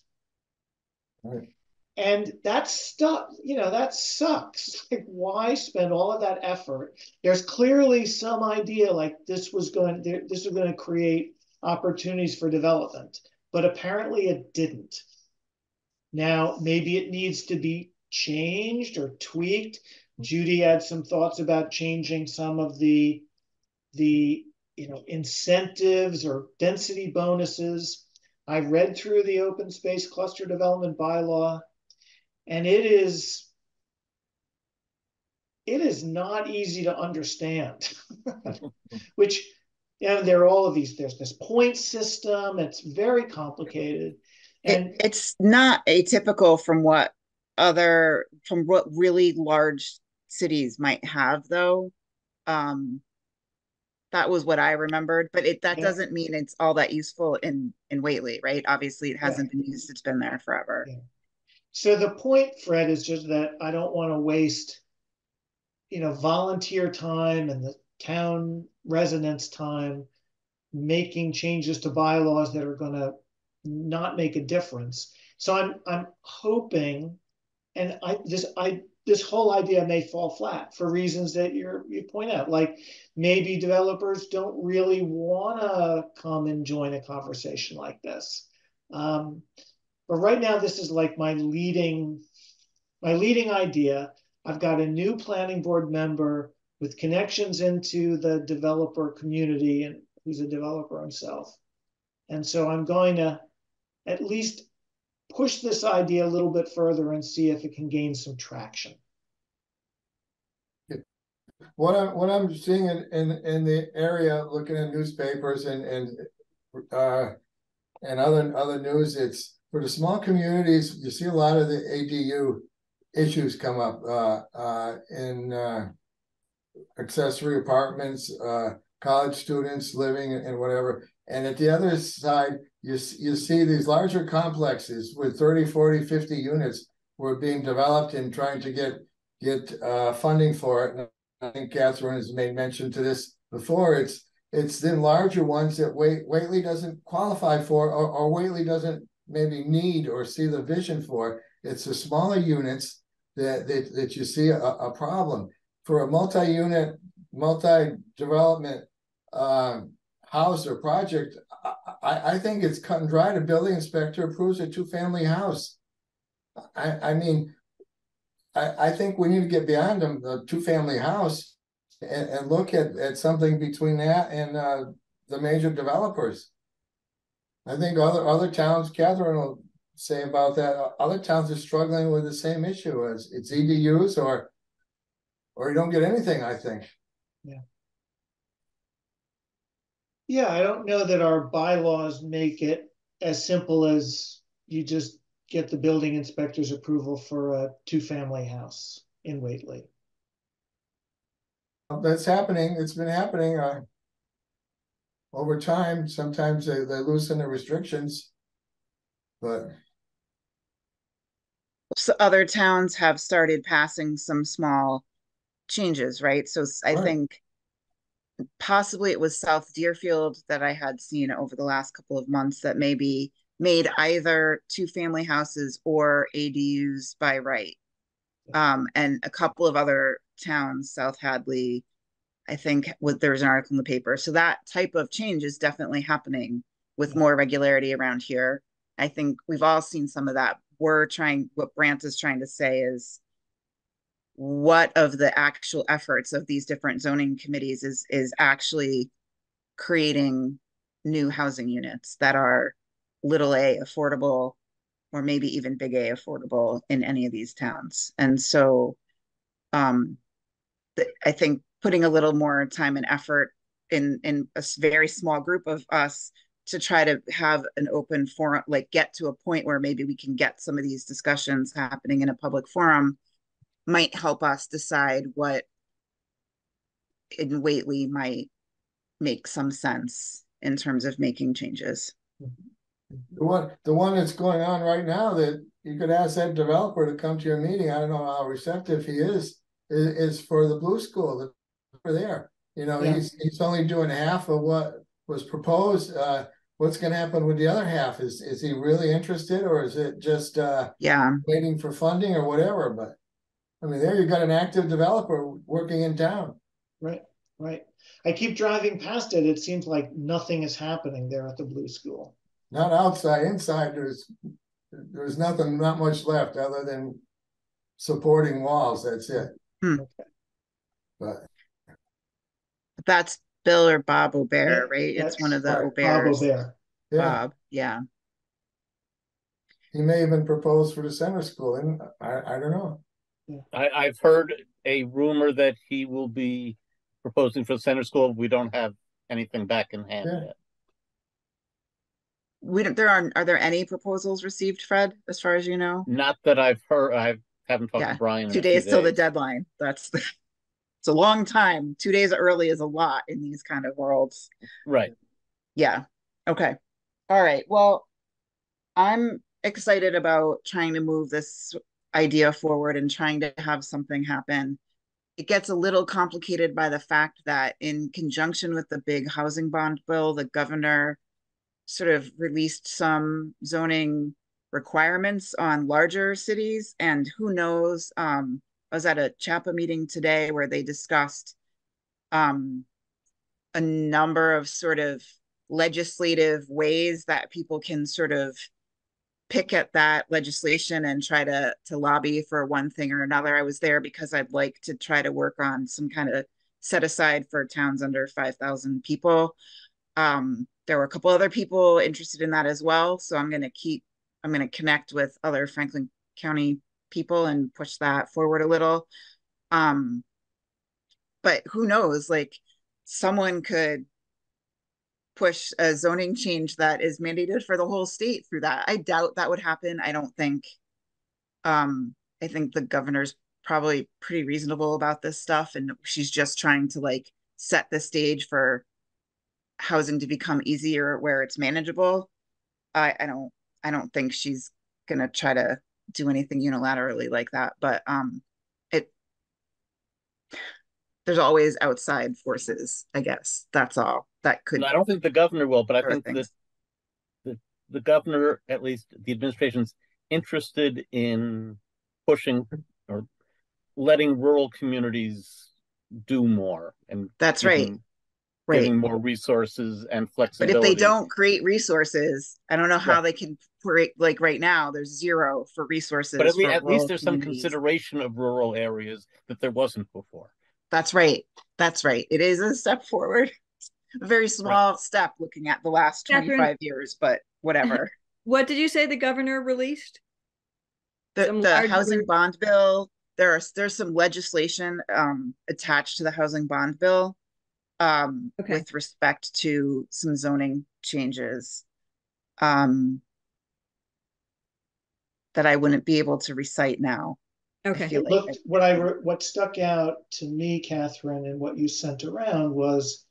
Right. And that's stuff, you know, that sucks. (laughs) Like, why spend all of that effort? There's clearly some idea like this was going, this was going to create opportunities for development, but apparently it didn't. Now, maybe it needs to be changed or tweaked. Hmm. Judy had some thoughts about changing some of the the you know incentives or density bonuses. I read through the open space cluster development bylaw, and it is it is not easy to understand. (laughs) Which you know, there are all of these. There's this point system. It's very complicated. And It, it's not atypical from what other from what really large cities might have though. Um, that was what I remembered, but it, that Yeah. doesn't mean it's all that useful in, in Whately, right? Obviously, it hasn't been used, it's been there forever. Yeah. So the point, Fred, is just that I don't want to waste, you know, volunteer time and the town residents' time making changes to bylaws that are gonna not make a difference. So I'm, I'm hoping, and I, this, I, this whole idea may fall flat for reasons that you're, you point out, like maybe developers don't really wanna come and join a conversation like this. Um, but right now, this is like my leading, my leading idea. I've got a new planning board member with connections into the developer community and who's a developer himself. And so I'm going to at least push this idea a little bit further and see if it can gain some traction. What I'm, what I'm seeing in, in, in the area, looking at newspapers and, and, uh, and other, other news, it's for the small communities, you see a lot of the ADU issues come up, uh, uh, in, uh, accessory apartments, uh, college students living and whatever. And at the other side, you, you see these larger complexes with 30, 40, 50 units were being developed and trying to get, get, uh, funding for it. And I think Catherine has made mention to this before. It's it's the larger ones that Wait Whately doesn't qualify for, or, or Whately doesn't maybe need or see the vision for. It's the smaller units that that, that you see a, a problem for a multi-unit, multi-development uh, house or project. I, I, think it's cut and dry. The building inspector approves a two-family house. I, I mean, I, I think we need to get beyond them, the two-family house and, and look at, at something between that and, uh, the major developers. I think other, other towns, Catherine will say about that, other towns are struggling with the same issue as it's EDUs or, or you don't get anything, I think. Yeah, I don't know that our bylaws make it as simple as you just get the building inspector's approval for a two-family house in Whately. That's happening, it's been happening, uh. Over time, sometimes they, they loosen the restrictions. But, So other towns have started passing some small changes, right? So s- I Right. think possibly it was South Deerfield that I had seen over the last couple of months that maybe made either two-family houses or ADUs by right. Um, and a couple of other towns, South Hadley, I think what there was an article in the paper. So that type of change is definitely happening with more regularity around here. I think we've all seen some of that. We're trying, what Brant is trying to say is what of the actual efforts of these different zoning committees is is actually creating new housing units that are little a affordable or maybe even big A affordable in any of these towns. And so um th- I think putting a little more time and effort in in a very small group of us to try to have an open forum, like get to a point where maybe we can get some of these discussions happening in a public forum might help us decide what in Whately might make some sense in terms of making changes. the one, the one that's going on right now that you could ask that developer to come to your meeting, I don't know how receptive he is. Is, is for the blue school, for there, you know, Yeah. he's, he's only doing half of what was proposed, uh. What's gonna happen with the other half? Is, is he really interested or is it just, uh, Yeah, waiting for funding or whatever, but. I mean, there you got an active developer working in town. Right, right. I keep driving past it. It seems like nothing is happening there at the Blue School. Not outside, inside, there's, there's nothing, not much left other than supporting walls, that's it. Hmm. But, that's Bill or Bob Yeah, right? It's one of the that's Bob Auberts. Aubert. yeah, Bob, yeah. he may even propose for the center school, and I, I don't know. I, I've heard a rumor that he will be proposing for the center school. We don't have anything back in hand Yeah. yet. We don't, there are, are there any proposals received, Fred, as far as you know? Not that I've heard, I haven't talked Yeah, to Brian. in Two few days till the deadline. That's the, (laughs) it's a long time. Two days early is a lot in these kind of worlds. Right. Yeah. Okay. All right. Well, I'm excited about trying to move this idea forward and trying to have something happen. It gets a little complicated by the fact that, in conjunction with the big housing bond bill, the governor sort of released some zoning requirements on larger cities. And who knows? Um, I was at a CHAPA meeting today where they discussed um, a number of sort of legislative ways that people can sort of pick at that legislation and try to to lobby for one thing or another. I was there because I'd like to try to work on some kind of set aside for towns under 5,000 people. Um, there were a couple other people interested in that as well. So I'm going to keep, I'm going to connect with other Franklin County people and push that forward a little. Um, but who knows, like someone could push a zoning change that is mandated for the whole state through that. I doubt that would happen. I don't think um I think the governor's probably pretty reasonable about this stuff and she's just trying to like set the stage for housing to become easier where it's manageable. I I don't I don't think she's going to try to do anything unilaterally like that, but um there's always outside forces, I guess. That's all that could. I don't think the governor will, but I think that the the governor, at least the administration's interested in pushing or letting rural communities do more and that's right right giving more resources and flexibility but if they don't create resources i don't know how right. they can create like right now there's zero for resources but at, least, at least there's some consideration of rural areas that there wasn't before that's right that's right it is a step forward a very small right. step looking at the last 25 years, but whatever. (laughs) What did you say the governor released? The, the housing bond bill. There are there's some legislation um, attached to the housing bond bill um, okay. with respect to some zoning changes um, that I wouldn't be able to recite now. Okay. Like looked, I, what I what stuck out to me, Catherine, and what you sent around was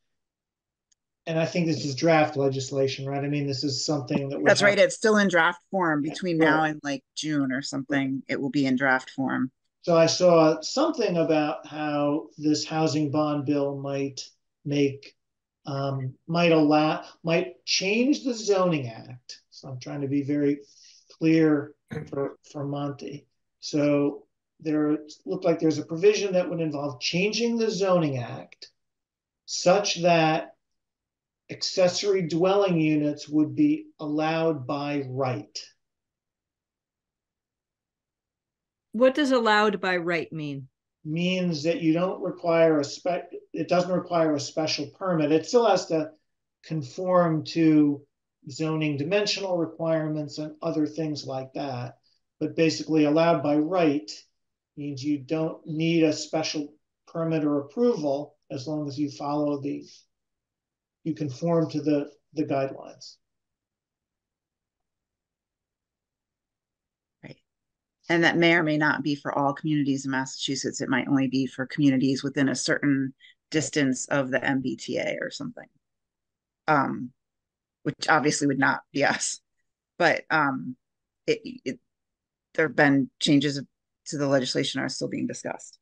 and I think this is draft legislation, right? I mean, this is something that that's right. It's still in draft form between now and like June or something. It will be in draft form. So I saw something about how this housing bond bill might make um, might allow might change the zoning act. So I'm trying to be very clear for for Monty. So there looked like there's a provision that would involve changing the zoning act such that accessory dwelling units would be allowed by right. What does allowed by right mean? Means that you don't require a spec, it doesn't require a special permit. It still has to conform to zoning dimensional requirements and other things like that. But basically, allowed by right means you don't need a special permit or approval as long as you follow the you conform to the, the guidelines. Right. And that may or may not be for all communities in Massachusetts. It might only be for communities within a certain distance of the MBTA or something. Um, which obviously would not be us. But um, it, it there have been changes to the legislation are still being discussed.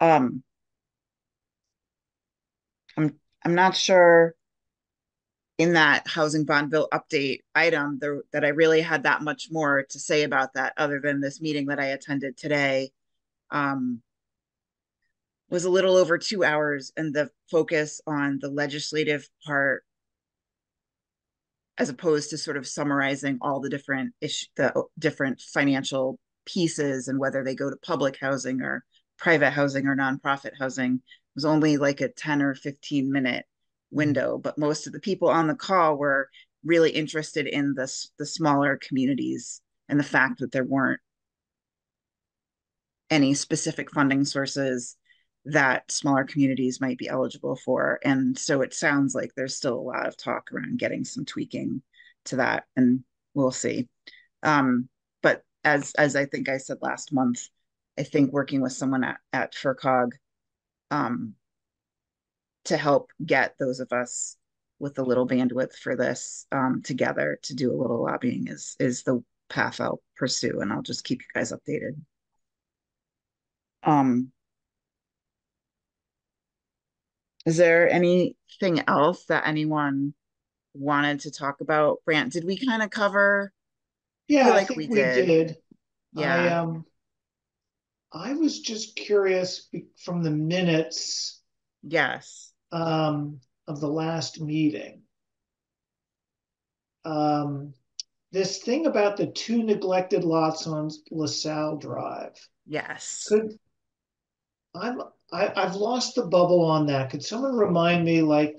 Um, I'm I'm not sure in that housing bond bill update item there, that I really had that much more to say about that other than this meeting that I attended today um, was a little over two hours and the focus on the legislative part as opposed to sort of summarizing all the different ish the different financial pieces and whether they go to public housing or private housing or nonprofit housing was only like a 10 or 15 minute window, but most of the people on the call were really interested in this the smaller communities and the fact that there weren't any specific funding sources that smaller communities might be eligible for. And so it sounds like there's still a lot of talk around getting some tweaking to that, and we'll see. Um, as as I think I said last month, I think working with someone at, at FRCOG um, to help get those of us with a little bandwidth for this um, together to do a little lobbying is is the path I'll pursue, and I'll just keep you guys updated. Um, is there anything else that anyone wanted to talk about? Brant, did we kind of cover? Yeah, I like think we we did. did. I Yeah, um, I was just curious from the minutes yes, um of the last meeting. Um, this thing about the two neglected lots on LaSalle Drive. yes. Could I'm I, I've lost the bubble on that. Could someone remind me like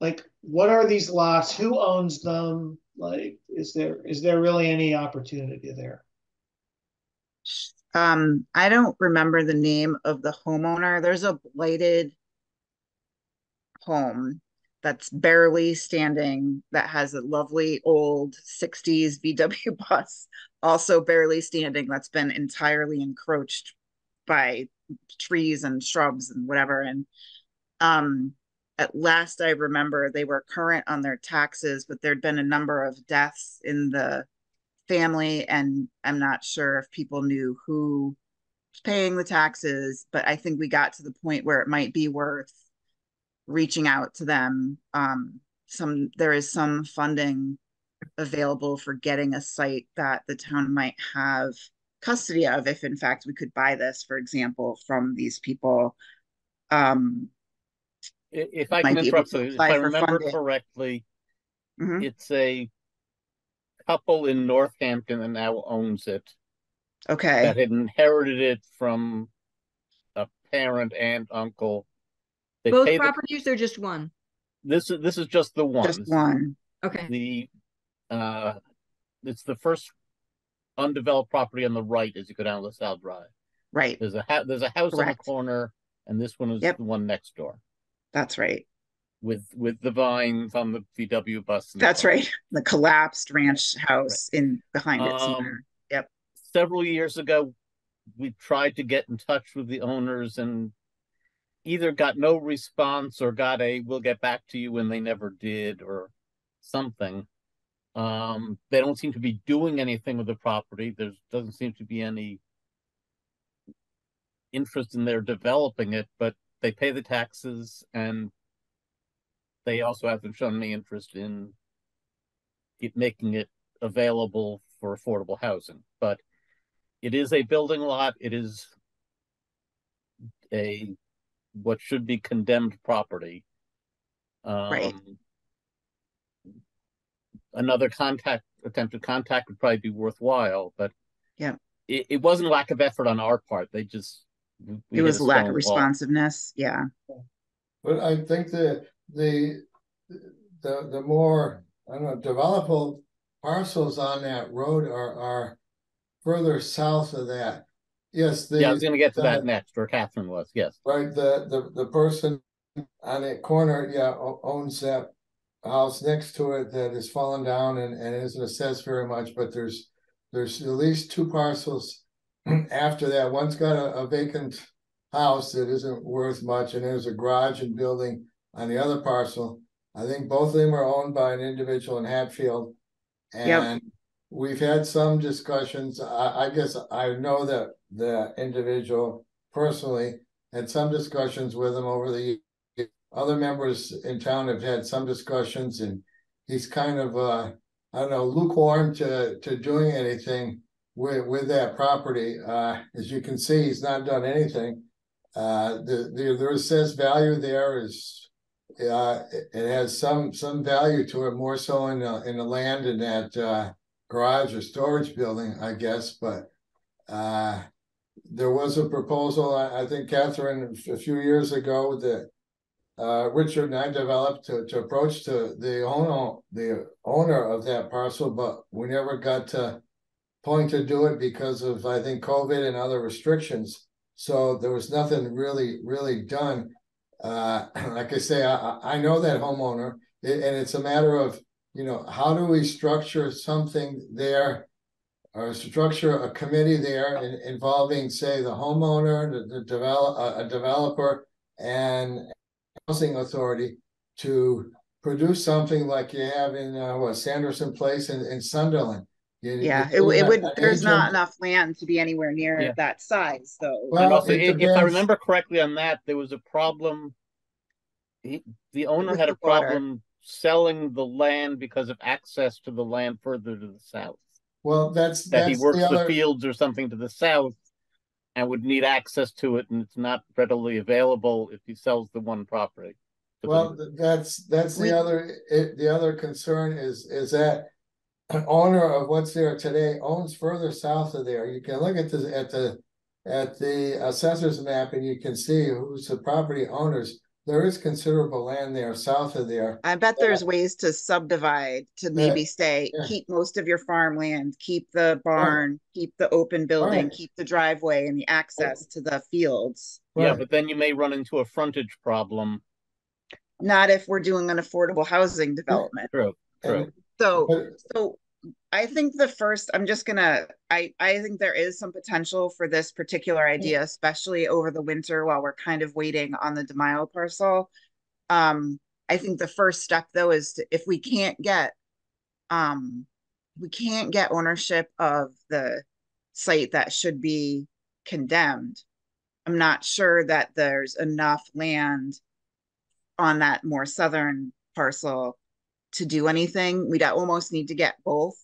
like what are these lots? Who owns them? Like is there is there really any opportunity there? Um, I don't remember the name of the homeowner. There's a blighted home that's barely standing that has a lovely old 60s VW (laughs) bus, also barely standing, that's been entirely encroached by trees and shrubs and whatever. And um, at last I remember they were current on their taxes, but there'd been a number of deaths in the family, and I'm not sure if people knew who was paying the taxes, but I think we got to the point where it might be worth reaching out to them. Um, some there is some funding available for getting a site that the town might have custody of if in fact we could buy this, for example, from these people. Um, If I can be interrupt, so if I remember funding. correctly, mhm, it's a couple in Northampton that now owns it Okay, that had inherited it from a parent, aunt, uncle. They Both pay the, properties or just one? this is this is just the one. just This- one. Okay. The uh, it's the first undeveloped property on the right as you go down LaSalle Drive. Right, There's a ha- there's a house on the corner, and this one is Yep. the one next door that's right. with with the vines on the VW bus. That's right. The collapsed ranch house in behind it Um, somewhere. several years ago, we tried to get in touch with the owners and either got no response or got a we'll get back to you when they never did or something. Um, they don't seem to be doing anything with the property. There doesn't seem to be any interest in their developing it, but they pay the taxes and they also haven't shown any interest in it making it available for affordable housing. But it is a building lot. It is a what should be condemned property. Right. Um, Another contact, attempted contact would probably be worthwhile, but Yeah. it, it wasn't lack of effort on our part. They just It was a lack stone of wall. responsiveness. Yeah. But I think that the, the, the more, I don't know, developable parcels on that road are, are further south of that. Yes, the. Yeah, I was gonna get to that next, or Catherine was, yes. Right, the, the, the person on that corner, yeah, owns that house next to it that is fallen down and, and isn't assessed very much, but there's, there's at least two parcels after that. One's got a, a vacant house that isn't worth much, and there's a garage and building on the other parcel. I think both of them are owned by an individual in Hatfield. Yep. And we've had some discussions, I, I guess I know that the individual personally had some discussions with him over the other members in town have had some discussions and he's kind of uh I don't know lukewarm to to doing anything with with that property. Uh as you can see, he's not done anything. Uh the the there says value there is uh it, has some some value to it more so in the in the land in that uh garage or storage building, I guess, but uh there was a proposal, I, I think Catherine, a few years ago that uh, Richard and I developed to, to approach to the owner, the owner of that parcel, but we never got to point to do it because of, I think, COVID and other restrictions. So there was nothing really, really done. Uh, (clears throat) like I say, I, I- know that homeowner, and it's a matter of, you know, how do we structure something there? Or structure a committee there in, involving, say, the homeowner, the, the develop, a, a developer, and housing authority to produce something like you have in, uh, what, Sanderson Place in, in Sunderland. You- you Yeah, it, do it would, there's not agent- enough land to be anywhere Yeah. near that size, though. Well, And also, it if I remember correctly on that, there was a problem. He, the owner had a the water. problem selling the land because of access to the land further to the south. Well, that's, That he works the the fields or something to the south and would need access to it, and it's not readily available if he sells the one property. well, them. th- that's, that's We- the other, it, the other concern is, is that an owner of what's there today owns further south of there. You can look at the, at the, at the assessor's map and you can see who's the property owners. There is considerable land there south of there. I bet Yeah. there's ways to subdivide to maybe say, yeah. keep most of your farmland, keep the barn, keep the open building, Right. keep the driveway and the access to the fields. Yeah, but then you may run into a frontage problem. Not if we're doing an affordable housing development. True, true. And- So, but- so I think the first, I'm just gonna, I, I think there is some potential for this particular idea, especially over the winter while we're kind of waiting on the DeMille parcel. Um, I think the first step though is to, if we can't get, um, we can't get ownership of the site that should be condemned. I'm not sure that there's enough land on that more southern parcel to do anything. We'd almost need to get both.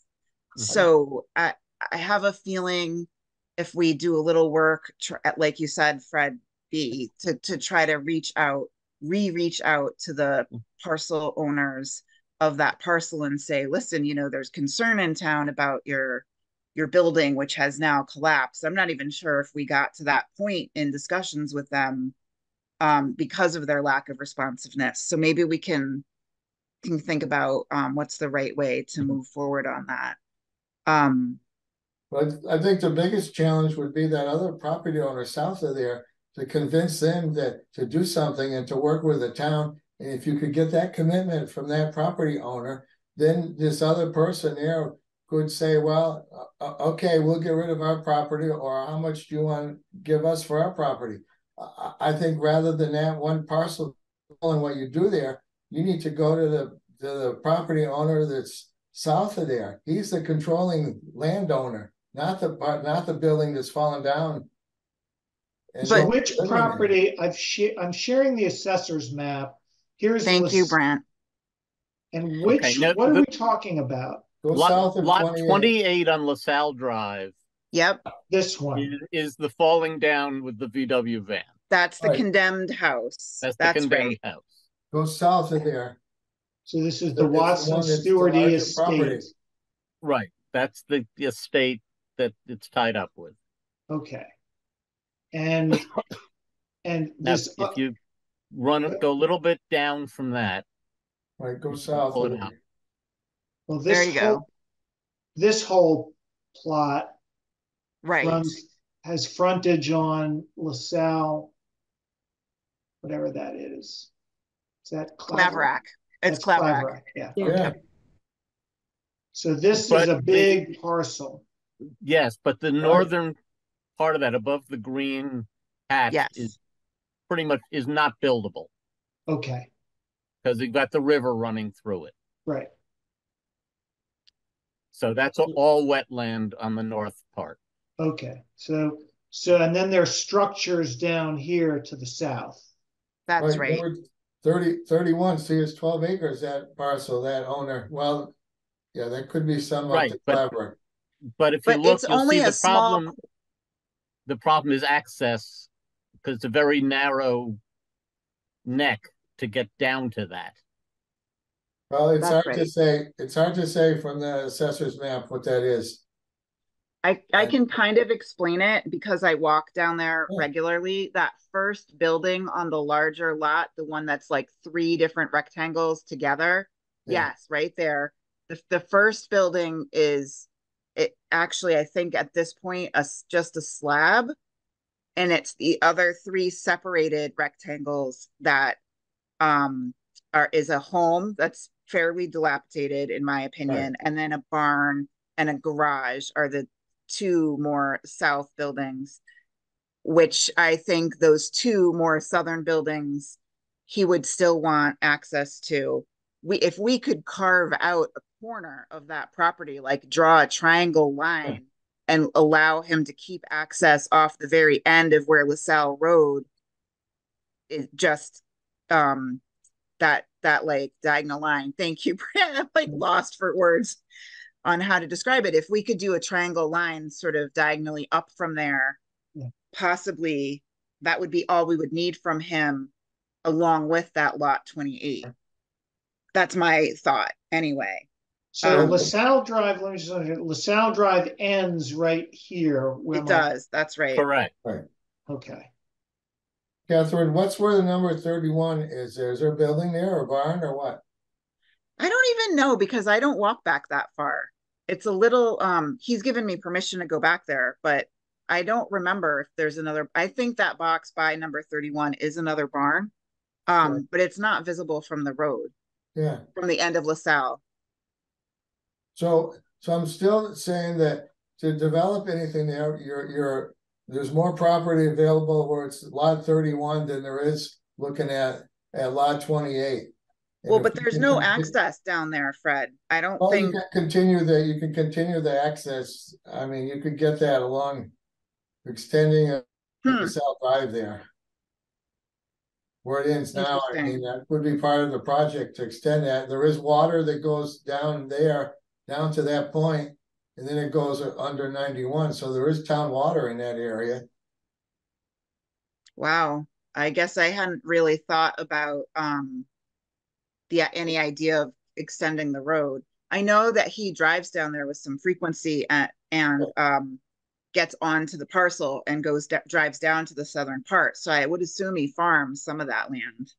So I, I have a feeling if we do a little work, tr- like you said, Fred B, to, to try to reach out, re-reach out to the parcel owners of that parcel and say, listen, you know, there's concern in town about your your building, which has now collapsed. I'm not even sure if we got to that point in discussions with them um, because of their lack of responsiveness. So maybe we can can think about um, what's the right way to move forward on that. Um, But I think the biggest challenge would be that other property owner south of there to convince them that to do something and to work with the town. And if you could get that commitment from that property owner, then this other person there could say, well, uh, uh, okay, we'll get rid of our property, or how much do you want to give us for our property? I, I think rather than that one parcel and what you do there, you need to go to the, to the property owner that's south of there. He's the controlling landowner, not the part, not the building that's fallen down. And But- So which live there. property, I've sha- I'm sharing the assessor's map. Here's. thank you, Lis- Brent. And which, now, what are the- we talking about? Go Lot, south of lot twenty-eight. twenty-eight on LaSalle Drive Yep, This one. is, is the falling down with the VW van. that's the Right. condemned house. That's the That's condemned right. house. Go south of there. So this is It's the the Watson one that's the Stewart property. estate. Right, that's the the estate that it's tied up with. Okay. And, and Now, this, uh, if you run it, go a little bit down from that, Right, go south Pull it it. out. well, There this you whole, go. this whole plot Right. runs, has frontage on LaSalle. Whatever that is. Is that? Claverack. It's Cloud Yeah. yeah. Okay. So this but is a big parcel. Yes, but the northern part of that above the green patch yes. is pretty much is not buildable. Okay. Because you've got the river running through it. Right. So that's all wetland on the north part. Okay. So so and then there are structures down here to the south. That's right. right. 30, 31, see, it's 12 acres, that parcel, that owner. Well, yeah, that could be some of Right, the but- But if you But look, it's you'll only see a the small- problem. The problem is access, because it's a very narrow neck to get down to that. Well, it's That's hard to say, it's hard to say from the assessor's map what that is. I, I can kind of explain it because I walk down there Yeah. regularly. That first building on the larger lot, the one that's like three different rectangles together. Yeah. Yes, right there. The, the first building is it actually, I think at this point, a, just a slab. And it's the other three separated rectangles that um are is a home that's fairly dilapidated in my opinion, and then a barn and a garage are the two more south buildings. which I think those two more southern buildings, he would still want access to. We, if we could carve out a corner of that property, like draw a triangle line and allow him to keep access off the very end of where LaSalle Road is just um that that like diagonal line. Thank you, Brad. (laughs) I'm like lost for words on how to describe it. If we could do a triangle line sort of diagonally up from there, Yeah. possibly that would be all we would need from him along with that lot 28. That's my thought anyway. So Um, LaSalle Drive, let me just, LaSalle Drive ends right here. where It my- does. That's right. Correct. Right. Okay. Catherine, what's where the number thirty-one is there? Is there a building there or barn or what? I don't even know because I don't walk back that far. It's a little um he's given me permission to go back there, but I don't remember if there's another I think that box by number 31 is another barn. Um right. but it's not visible from the road. Yeah. From the end of LaSalle. So so I'm still saying that to develop anything there, you're you're there's more property available where it's lot 31 than there is looking at at lot 28. Well, but there's no conti- access down there, Fred. I don't Well, you think can continue that. you can continue the access, I mean, you could get that along extending a Hmm. the South Drive there. Where it ends now, I mean, that would be part of the project to extend that, there is water that goes down there, down to that point, And then it goes under ninety-one, so there is town water in that area. Wow. I guess I hadn't really thought about um the any idea of extending the road. I know that he drives down there with some frequency and and um gets onto the parcel and goes da- drives down to the southern part. So I would assume he farms some of that land.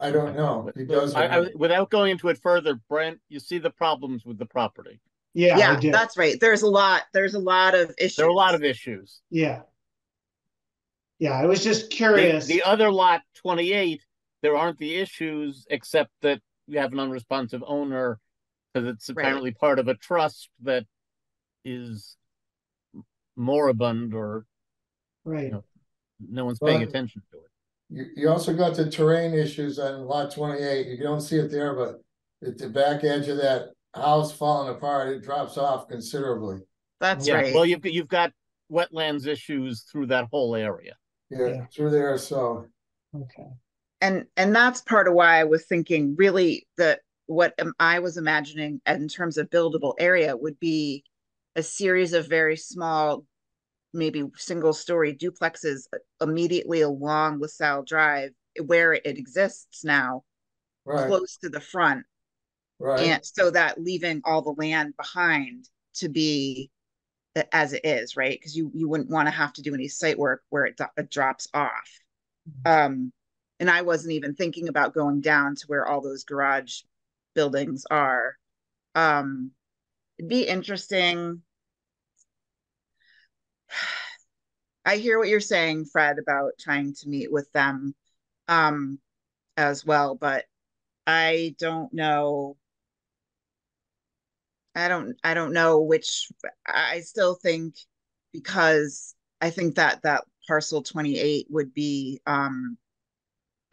I don't know, he does. I, I, without going into it further, Brent, you see the problems with the property. Yeah, Yeah, do. that's right. There's a lot there's a lot of issues. There are a lot of issues. Yeah. Yeah, I was just The, curious. the other lot, twenty-eight, there aren't the issues except that you have an unresponsive owner because it's Right. apparently part of a trust that is moribund or Right. know, no one's paying Well, attention to it. You, you also got the terrain issues on lot twenty-eight, you don't see it there, but at the back edge of that house falling apart, it drops off considerably. That's Yeah, right. well, you've, got- you've got wetlands issues through that whole area. Yeah, Yeah. through there, so, Okay. And and that's part of why I was thinking really that what I was imagining in terms of buildable area would be a series of very small, maybe single story duplexes uh, immediately along LaSalle Drive where it exists now, right, close to the front, right, and so that leaving all the land behind to be uh, as it is, right? Because you you wouldn't want to have to do any site work where it, it drops off. Mm-hmm. Um, and I wasn't even thinking about going down to where all those garage buildings are. Um, it'd be interesting. (sighs) I hear what you're saying, Fred, about trying to meet with them um as well, but I don't know. I don't I don't know which I still think because I think that that parcel 28 would be um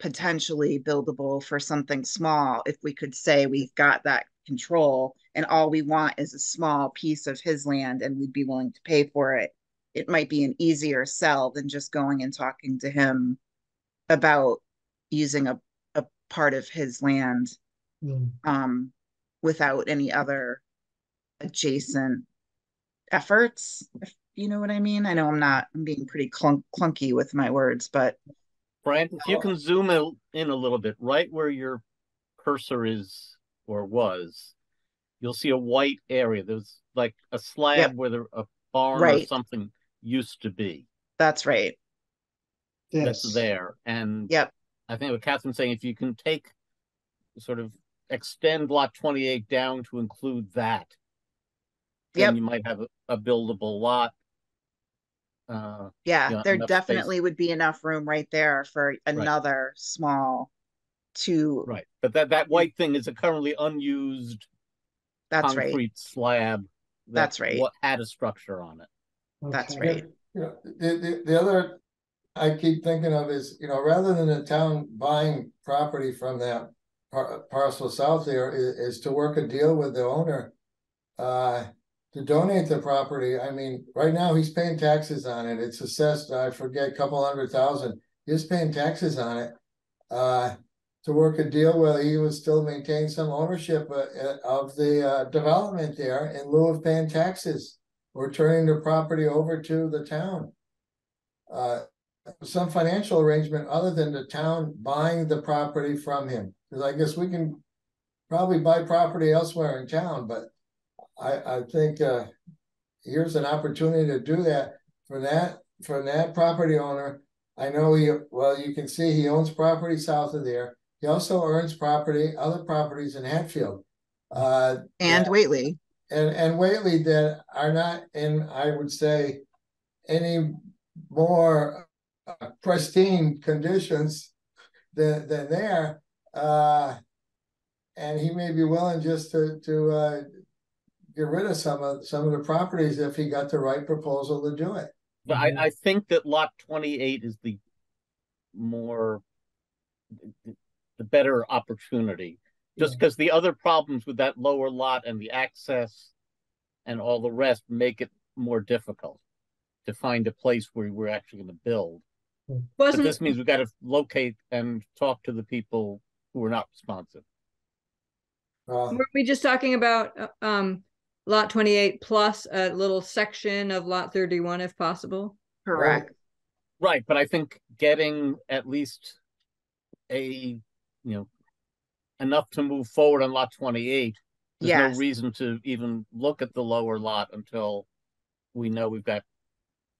potentially buildable for something small if we could say we've got that control and all we want is a small piece of his land and we'd be willing to pay for it. It might be an easier sell than just going and talking to him about using a, a part of his land Mm. um, without any other adjacent efforts, if you know what I mean. I know I'm not, I'm being pretty clunk, clunky with my words, but Brian, if you oh. can zoom in in a little bit, right where your cursor is or was, you'll see a white area. There's like a slab Yep. where there, a barn or something used to be. that's right. That's there. And Yep. I think what Catherine's saying, if you can take sort of extend lot twenty-eight down to include that, Yep. then you might have a, a buildable lot. Uh, Yeah, Yeah, there enough space. definitely would be enough room right there for another small two. right. But that, that white thing is a currently unused That's right. concrete slab. that That's right. What had a structure on it. That's Okay. right. you know, the, the, the other I keep thinking of is, you know, rather than the town buying property from that par- parcel south there, is, is to work a deal with the owner. Uh, to donate the property, I mean, right now he's paying taxes on it, it's assessed, I forget, a couple hundred thousand, he's paying taxes on it. Uh, to work a deal where he would still maintain some ownership uh, of the uh, development there in lieu of paying taxes. Or turning the property over to the town. Uh, some financial arrangement other than the town buying the property from him, because I guess we can. Probably buy property elsewhere in town, but I, I think, uh. Here's an opportunity to do that for that, for that property owner. I know he, well, you can see he owns property south of there. He also owns property, other properties in Hatfield. Uh, And Yeah. Whately, and and Whately that are not in, I would say, any more uh, pristine conditions than than there. Uh, and he may be willing just to to uh, get rid of some of some of the properties if he got the right proposal to do it. But I, I think that lot twenty-eight is the more the better opportunity. Just because the other problems with that lower lot and the access and all the rest make it more difficult to find a place where we're actually going to build. Wasn't this means we've got to locate and talk to the people who are not responsive. Uh, were we just talking about uh, um lot 28 plus a little section of lot 31 if possible? correct. Right, but I think getting at least a, you know, enough to move forward on lot twenty-eight. There's Yes. no reason to even look at the lower lot until we know we've got,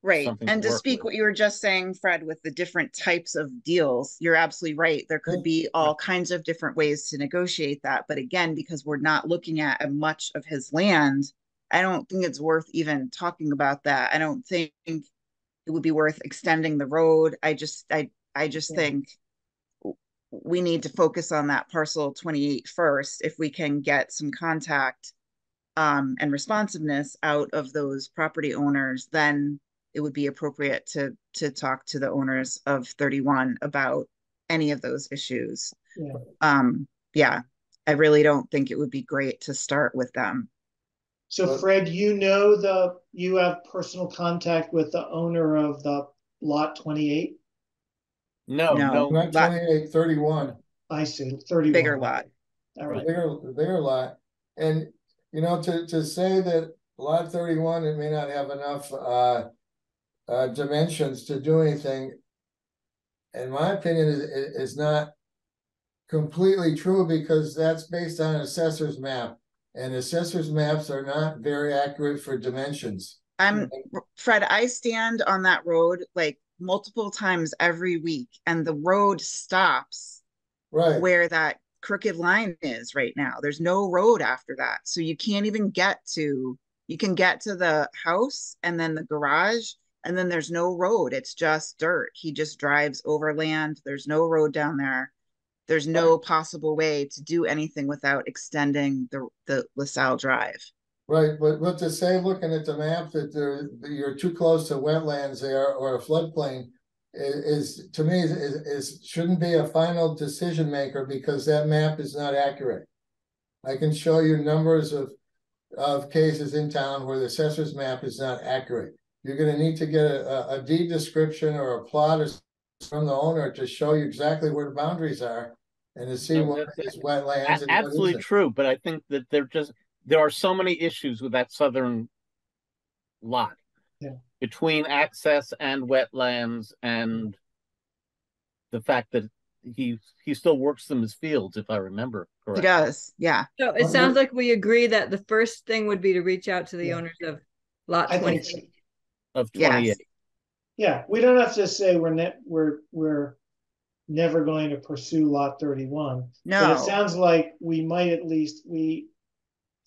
Right. And to to speak with. what you were just saying, Fred, with the different types of deals, you're absolutely right. There could be all kinds of different ways to negotiate that. But again, because we're not looking at much of his land, I don't think it's worth even talking about that. I don't think it would be worth extending the road. I just, I, I just Yeah. think we need to focus on that parcel 28 first, if we can get some contact um, and responsiveness out of those property owners, then it would be appropriate to, to talk to the owners of thirty-one about any of those issues. Yeah. Um, yeah, I really don't think it would be great to start with them. So Fred, you know the, you have personal contact with the owner of the lot twenty-eight? no, No. no, not lot- 28, 31. I see, thirty-one. Bigger lot. All the right, bigger, bigger lot. And, you know, to, to say that lot thirty-one, it may not have enough, uh, uh, dimensions to do anything. In my opinion, is, is is not completely true because that's based on an assessor's map. And assessor's maps are not very accurate for dimensions. I'm, Fred, I stand on that road like multiple times every week and the road stops Right, where that crooked line is right now. There's no road after that. So you can't even get to, you can get to the house and then the garage, and then there's no road. It's just dirt. He just drives overland. There's no road down there. There's no possible way to do anything without extending the, the LaSalle Drive. right, but, but to say, looking at the map, that there, that you're too close to wetlands there or a floodplain. Is, is, to me, is, is, shouldn't be a final decision maker because that map is not accurate. I can show you numbers of, of cases in town where the assessor's map is not accurate. You're gonna need to get a, a- a deed description or a plot or s- from the owner to show you exactly where the boundaries are. And to see No, what that's- is wetlands a- and what absolutely isn't. true, but I think that there just, there are so many issues with that southern lot. Yeah. Between access and wetlands and the fact that he, he still works them as fields, if I remember He correctly. does, yeah. So it sounds like we agree that the first thing would be to reach out to the Yeah. owners of lot I think, 28. So. Of Yes. twenty-eight. yeah, we don't have to say we're ne- we're, we're never going to pursue lot thirty-one. But it sounds like we might at least, we,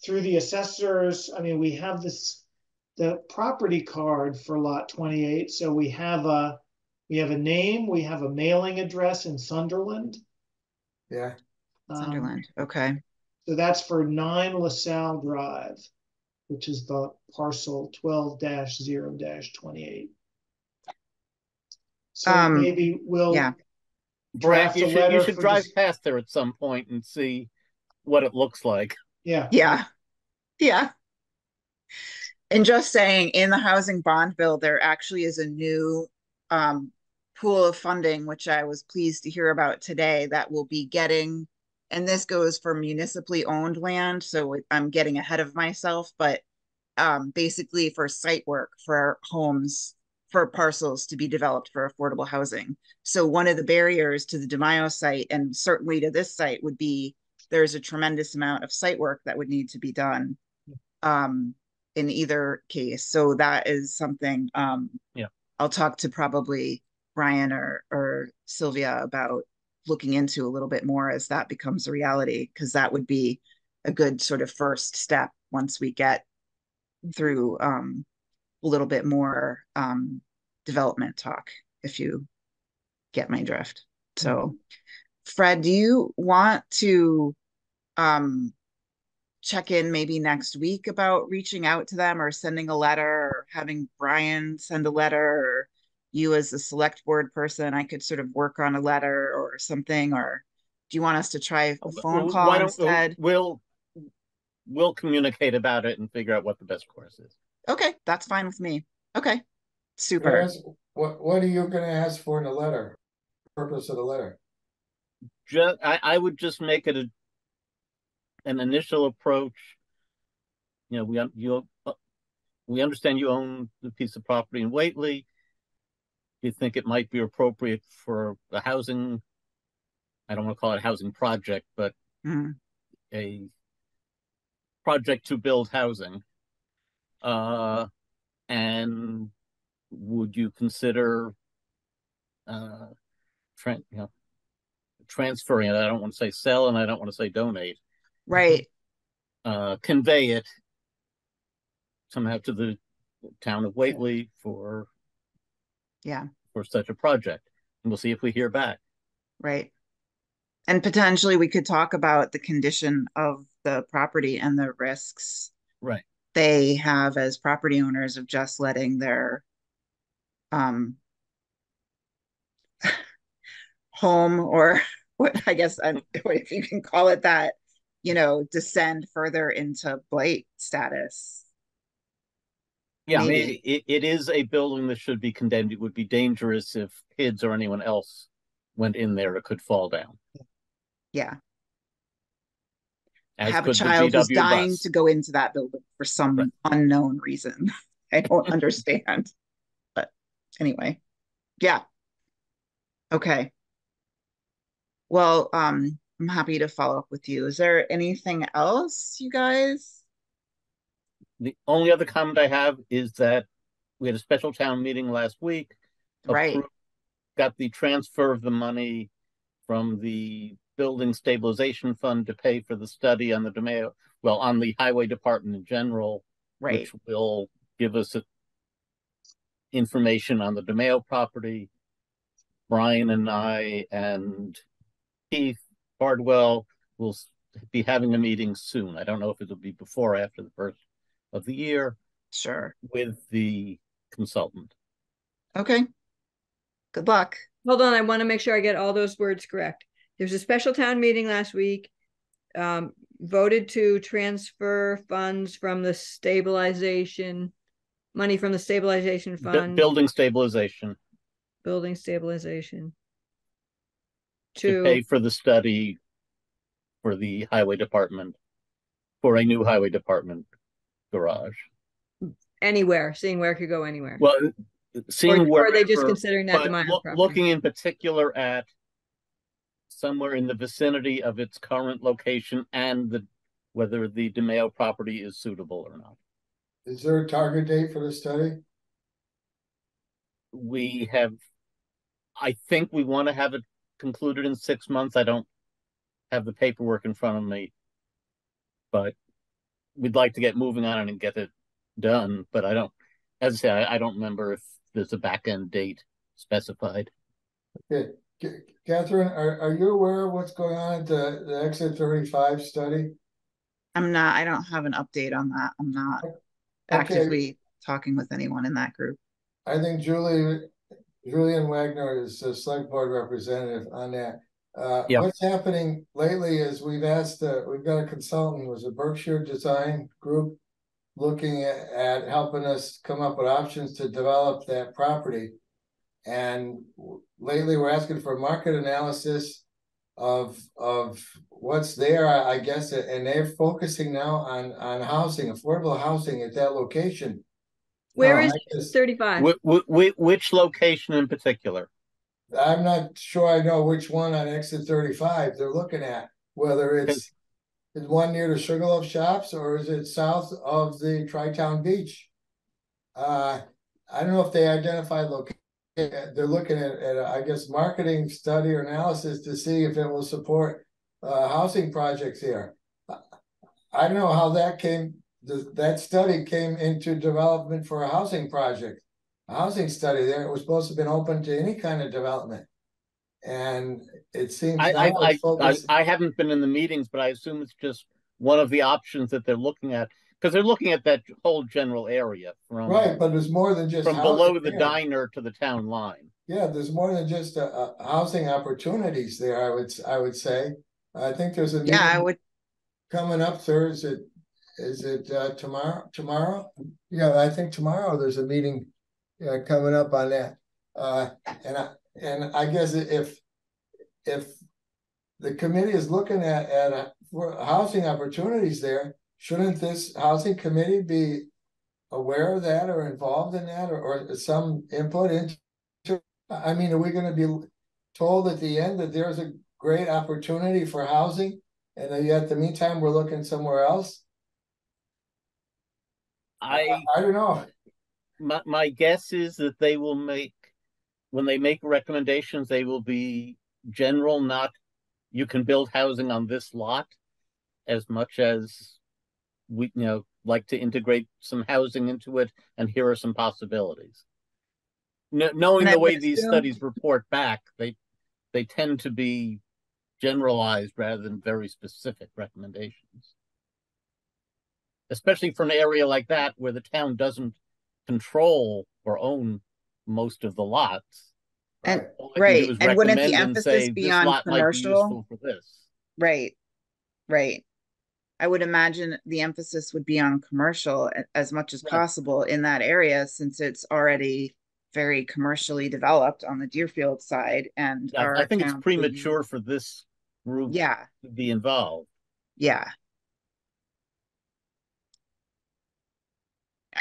through the assessors, I mean, we have this, the property card for lot twenty-eight, so we have a, we have a name, we have a mailing address in Sunderland. Yeah, Um, Sunderland, okay. So that's for nine LaSalle Drive, which is the parcel twelve 0 twenty-eight. So Um, maybe we'll yeah. Brad, draft you a should, you should for drive dis- past there at some point and see what it looks like. Yeah, Yeah. Yeah. And just saying, in the housing bond bill, there actually is a new um pool of funding, which I was pleased to hear about today, that will be getting, and this goes for municipally owned land, so I'm getting ahead of myself, but um basically for site work for homes for parcels to be developed for affordable housing. So one of the barriers to the DeMaio site and certainly to this site would be there's a tremendous amount of site work that would need to be done um in either case so that is something um Yeah. i'll talk to probably brian or or sylvia about looking into a little bit more as that becomes a reality because that would be a good sort of first step once we get through um a little bit more um development talk if you get my drift. So fred do you want to um check in maybe next week about reaching out to them or sending a letter or having Brian send a letter or you as a select board person, I could sort of work on a letter or something, or do you want us to try a phone Well, call why don't- instead? We'll, we'll communicate about it and figure out what the best course is. Okay, that's fine with me. Okay, super. ask- What, what are you gonna ask for in the letter? Purpose of the letter? Just, I, I would just make it a, an initial approach. You know, we, you, uh, we understand you own the piece of property in Whately. You think it might be appropriate for a housing, I don't want to call it a housing project, but Mhm. a project to build housing. Uh, and would you consider uh, tran you know, transferring it? I don't want to say sell and I don't want to say donate. Right, Uh, convey it somehow to the town of Whately for yeah, for such a project. And we'll see if we hear back. right. And potentially we could talk about the condition of the property and the risks Right. they have as property owners of just letting their um (laughs) home or (laughs) what I guess I'm, if you can call it that, you know, descend further into blight status. Yeah, I mean, it, it is a building that should be condemned. It would be dangerous if kids or anyone else went in there. It could fall down. Yeah, As have a child who's dying bus. to go into that building for some Right. unknown reason. (laughs) I don't understand. But anyway, yeah. Okay. Well, um, I'm happy to follow up with you. Is there anything else, you guys? The only other comment I have is that we had a special town meeting last week. Right, approved- Got the transfer of the money from the building stabilization fund to pay for the study on the DeMayo, well, on the highway department in general. right, which will give us a, information on the DeMayo property. Brian and I and Keith Bardwell will be having a meeting soon. I don't know if it'll be before or after the first of the year sure. with the consultant. Okay. Good luck. Hold on, I want to make sure I get all those words correct. There was a special town meeting last week. Um, voted to transfer funds from the stabilization, money from the stabilization Bu- fund, Building stabilization building stabilization. to To, pay for the study for the highway department, for a new highway department garage. anywhere, seeing where it could go anywhere. Well, Or, seeing or are they just wherever- considering that the But minor loo- property? looking in particular at somewhere in the vicinity of its current location and the, whether the DeMayo property is suitable or not. Is there a target date for the study? We have, I think we want to have it concluded in six months. I don't have the paperwork in front of me. But we'd like to get moving on it and get it done, but I don't, as I say, I, I don't remember if there's a back end date specified. Okay, Ca- Catherine, are, are you aware of what's going on at the, the exit thirty-five study? I'm not, I don't have an update on that. I'm not Okay. actively talking with anyone in that group. I think Julie Julian Wagner is the select board representative on that. Uh, Yeah. what's happening lately is we've asked, uh, we've got a consultant, was a Berkshire Design Group. Looking at, at helping us come up with options to develop that property. And w- lately, we're asking for market analysis of, of what's there, I I guess, and they're focusing now on, on housing, affordable housing at that location. Where No, is thirty-five? Which, which, which location in particular? I'm not sure I know which one on exit thirty-five they're looking at, whether it's. Is one near the Sugarloaf Shops or is it south of the Tri-Town Beach? Uh, I don't know if they identified location, they're looking at, at, I guess, marketing study or analysis to see if it will support. Uh, housing projects here. I- don't know how that came, th- that study came into development for a housing project housing study there, it was supposed to have been open to any kind of development. And it seems I, now I, it's I, I, focused, I haven't been in the meetings, but I assume it's just one of the options that they're looking at. Because they're looking at that whole general area from, right, but it's more than just. from below the there. diner to the town line. Yeah, there's more than just uh, uh, housing opportunities there, I would, s- I would say. I think there's a Yeah, I would, coming up Thursday. Is it uh tomorrow, tomorrow? Yeah, I think tomorrow there's a meeting. Yeah, coming up on that. Uh, and I, and I guess if. If. The committee is looking at at uh, for housing opportunities there, shouldn't this housing committee be? Aware of that or involved in that or or some input into? I mean, are we gonna be told at the end that there's a great opportunity for housing? And yet, the meantime, we're looking somewhere else. I, I don't know. My, my guess is that they will make, when they make recommendations, they will be general, not you can build housing on this lot as much as we, you know, like to integrate some housing into it, and here are some possibilities. Kn- knowing the way these assume- studies report back, they, they tend to be generalized rather than very specific recommendations. Especially for an area like that where the town doesn't control or own most of the lots. And- All they can do right, and wouldn't the emphasis say, be on be commercial? For this. right, right. I would imagine the emphasis would be on commercial as much as Right. possible in that area since it's already very commercially developed on the Deerfield side and I, our I think it's be- premature for this group Yeah, to be involved. yeah.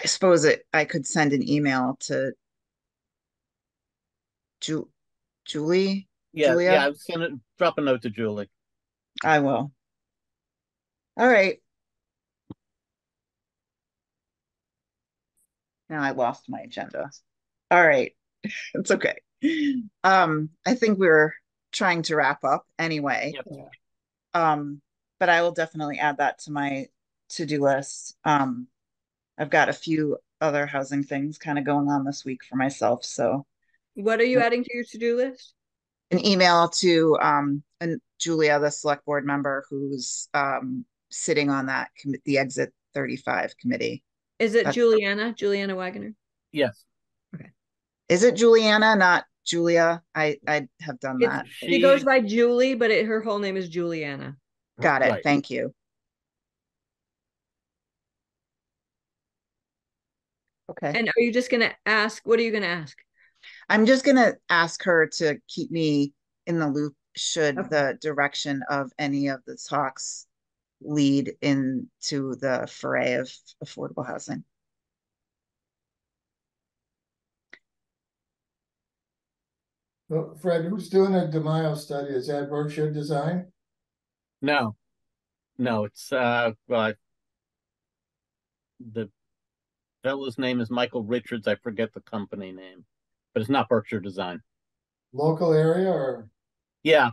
I suppose it, I could send an email to Ju- Julie, Yeah, Julia? yeah, I was gonna drop a note to Julie. I will. All right. Now I lost my agenda. All right, (laughs) it's okay. Um, I think we're trying to wrap up anyway. Yep. Um, but I will definitely add that to my to-do list. Um, I've got a few other housing things kind of going on this week for myself, so What are you adding to your to-do list? an email to um and Julia, the select board member who's um sitting on that commit the exit 35 committee. Is it That's- Juliana, Juliana Wagner? Yes. Okay. Is it Juliana, not Julia? I I have done It's- that. She goes by Julie, but it, her whole name is Juliana. Got it. Right. Thank you. Okay. And are you just gonna ask, what are you gonna ask? I'm just gonna ask her to keep me in the loop should Okay. the direction of any of the talks lead into the foray of affordable housing. Well, Fred, who's doing the DeMaio study? Is that Berkshire Design? No. No, it's uh well I, the fellow's name is Michael Richards. I forget the company name, but it's not Berkshire Design. Local area or, Yeah.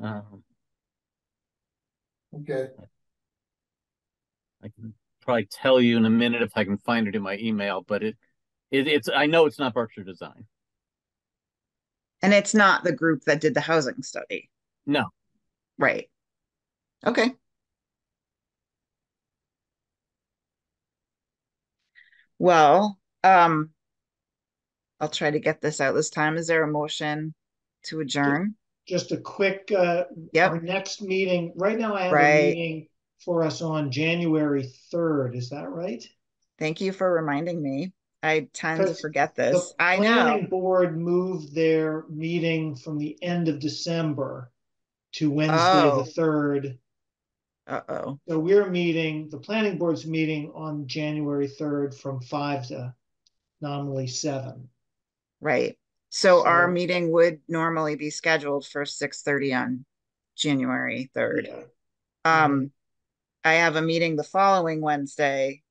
Um, okay, I can probably tell you in a minute if I can find it in my email, but it, it it's I know it's not Berkshire Design. And it's not the group that did the housing study. No. Right. Okay. Well, um, I'll try to get this out this time. Is there a motion to adjourn? Just a quick, uh, Yep, our next meeting, right now I have a meeting for us on January third, is that right? thank you for reminding me. I tend to Because forget The this. I know. planning board moved their meeting from the end of December to Wednesday, Oh. the third. Uh-oh. So we're meeting, the planning board's meeting on January third from five to nominally seven. Right. So our meeting would normally be scheduled for six thirty on January third. Yeah. Um, I have a meeting the following Wednesday.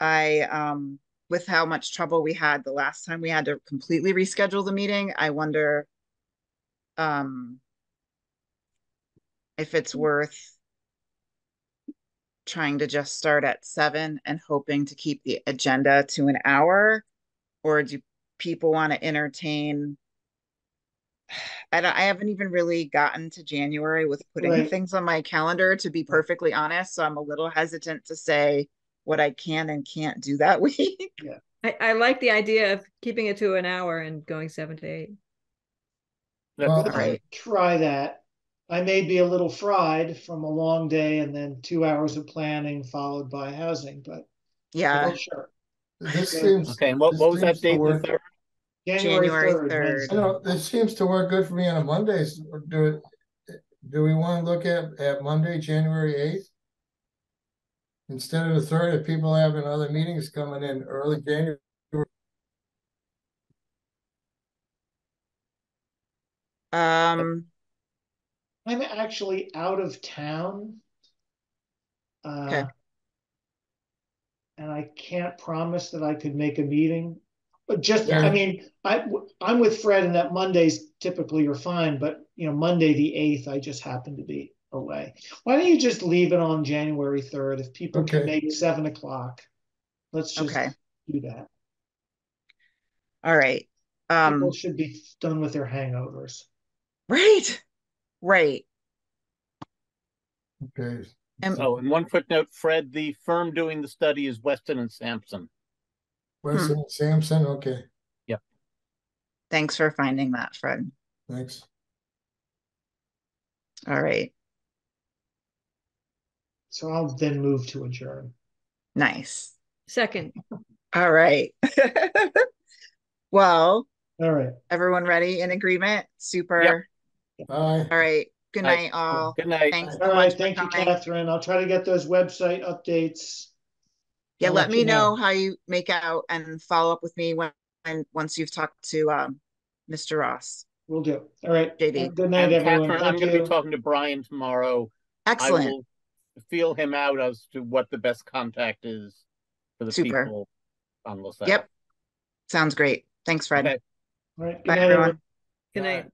I, um, with how much trouble we had the last time we had to completely reschedule the meeting, I wonder um if it's worth trying to just start at seven and hoping to keep the agenda to an hour? Or do people want to entertain? I I haven't even really gotten to January with putting Right. things on my calendar, to be perfectly honest, so I'm a little hesitant to say what I can and can't do that (laughs) week. Yeah. I, I like the idea of keeping it to an hour and going seven to eight. Well, Let's Right. Try that. I may be a little fried from a long day and then two hours of planning followed by housing, but Yeah, sure. This Yeah. seems. Okay, and what, this what was that date, the work. January January third. 3rd. Wednesday. I know, this seems to work good for me on a Mondays. Do it, do we want to look at, at Monday, January eighth? Instead of the third, if people having other meetings coming in early January, um, I'm actually out of town. Okay. Uh, And I can't promise that I could make a meeting. But just, I mean, I, I'm with Fred and that Mondays typically are fine, but you know, Monday, the eighth, I just happen to be away. Why don't you just leave it on January third if people can make seven o'clock? Let's just Okay. do that. all right. Um, People should be done with their hangovers. right, right. okay. And- Oh, and one footnote, Fred, the firm doing the study is Weston and Sampson. Weston and Sampson, okay, Yeah. Thanks for finding that, Fred. thanks. All right, So I'll then move to adjourn. nice. Second, All right. (laughs) Well, All right. everyone ready in agreement? Super. Bye. All right. Good Aye. night, all. Good night. Thanks so All much right, for thank you, coming. Catherine. I'll try to get those website updates. Yeah, I'll let let me you know. know how you make out and follow up with me when, when, once you've talked to, um, Mr. Ross. We Will do. All right. JD. Good night, And everyone. Catherine, I'm Thank gonna be you. talking to Brian tomorrow. I Excellent. will feel him out as to what the best contact is for the Super. people on LaSalle. Yep. Sounds great. Thanks, Fred. Okay. All right. Good Bye, night, everyone. everyone. good Bye. night.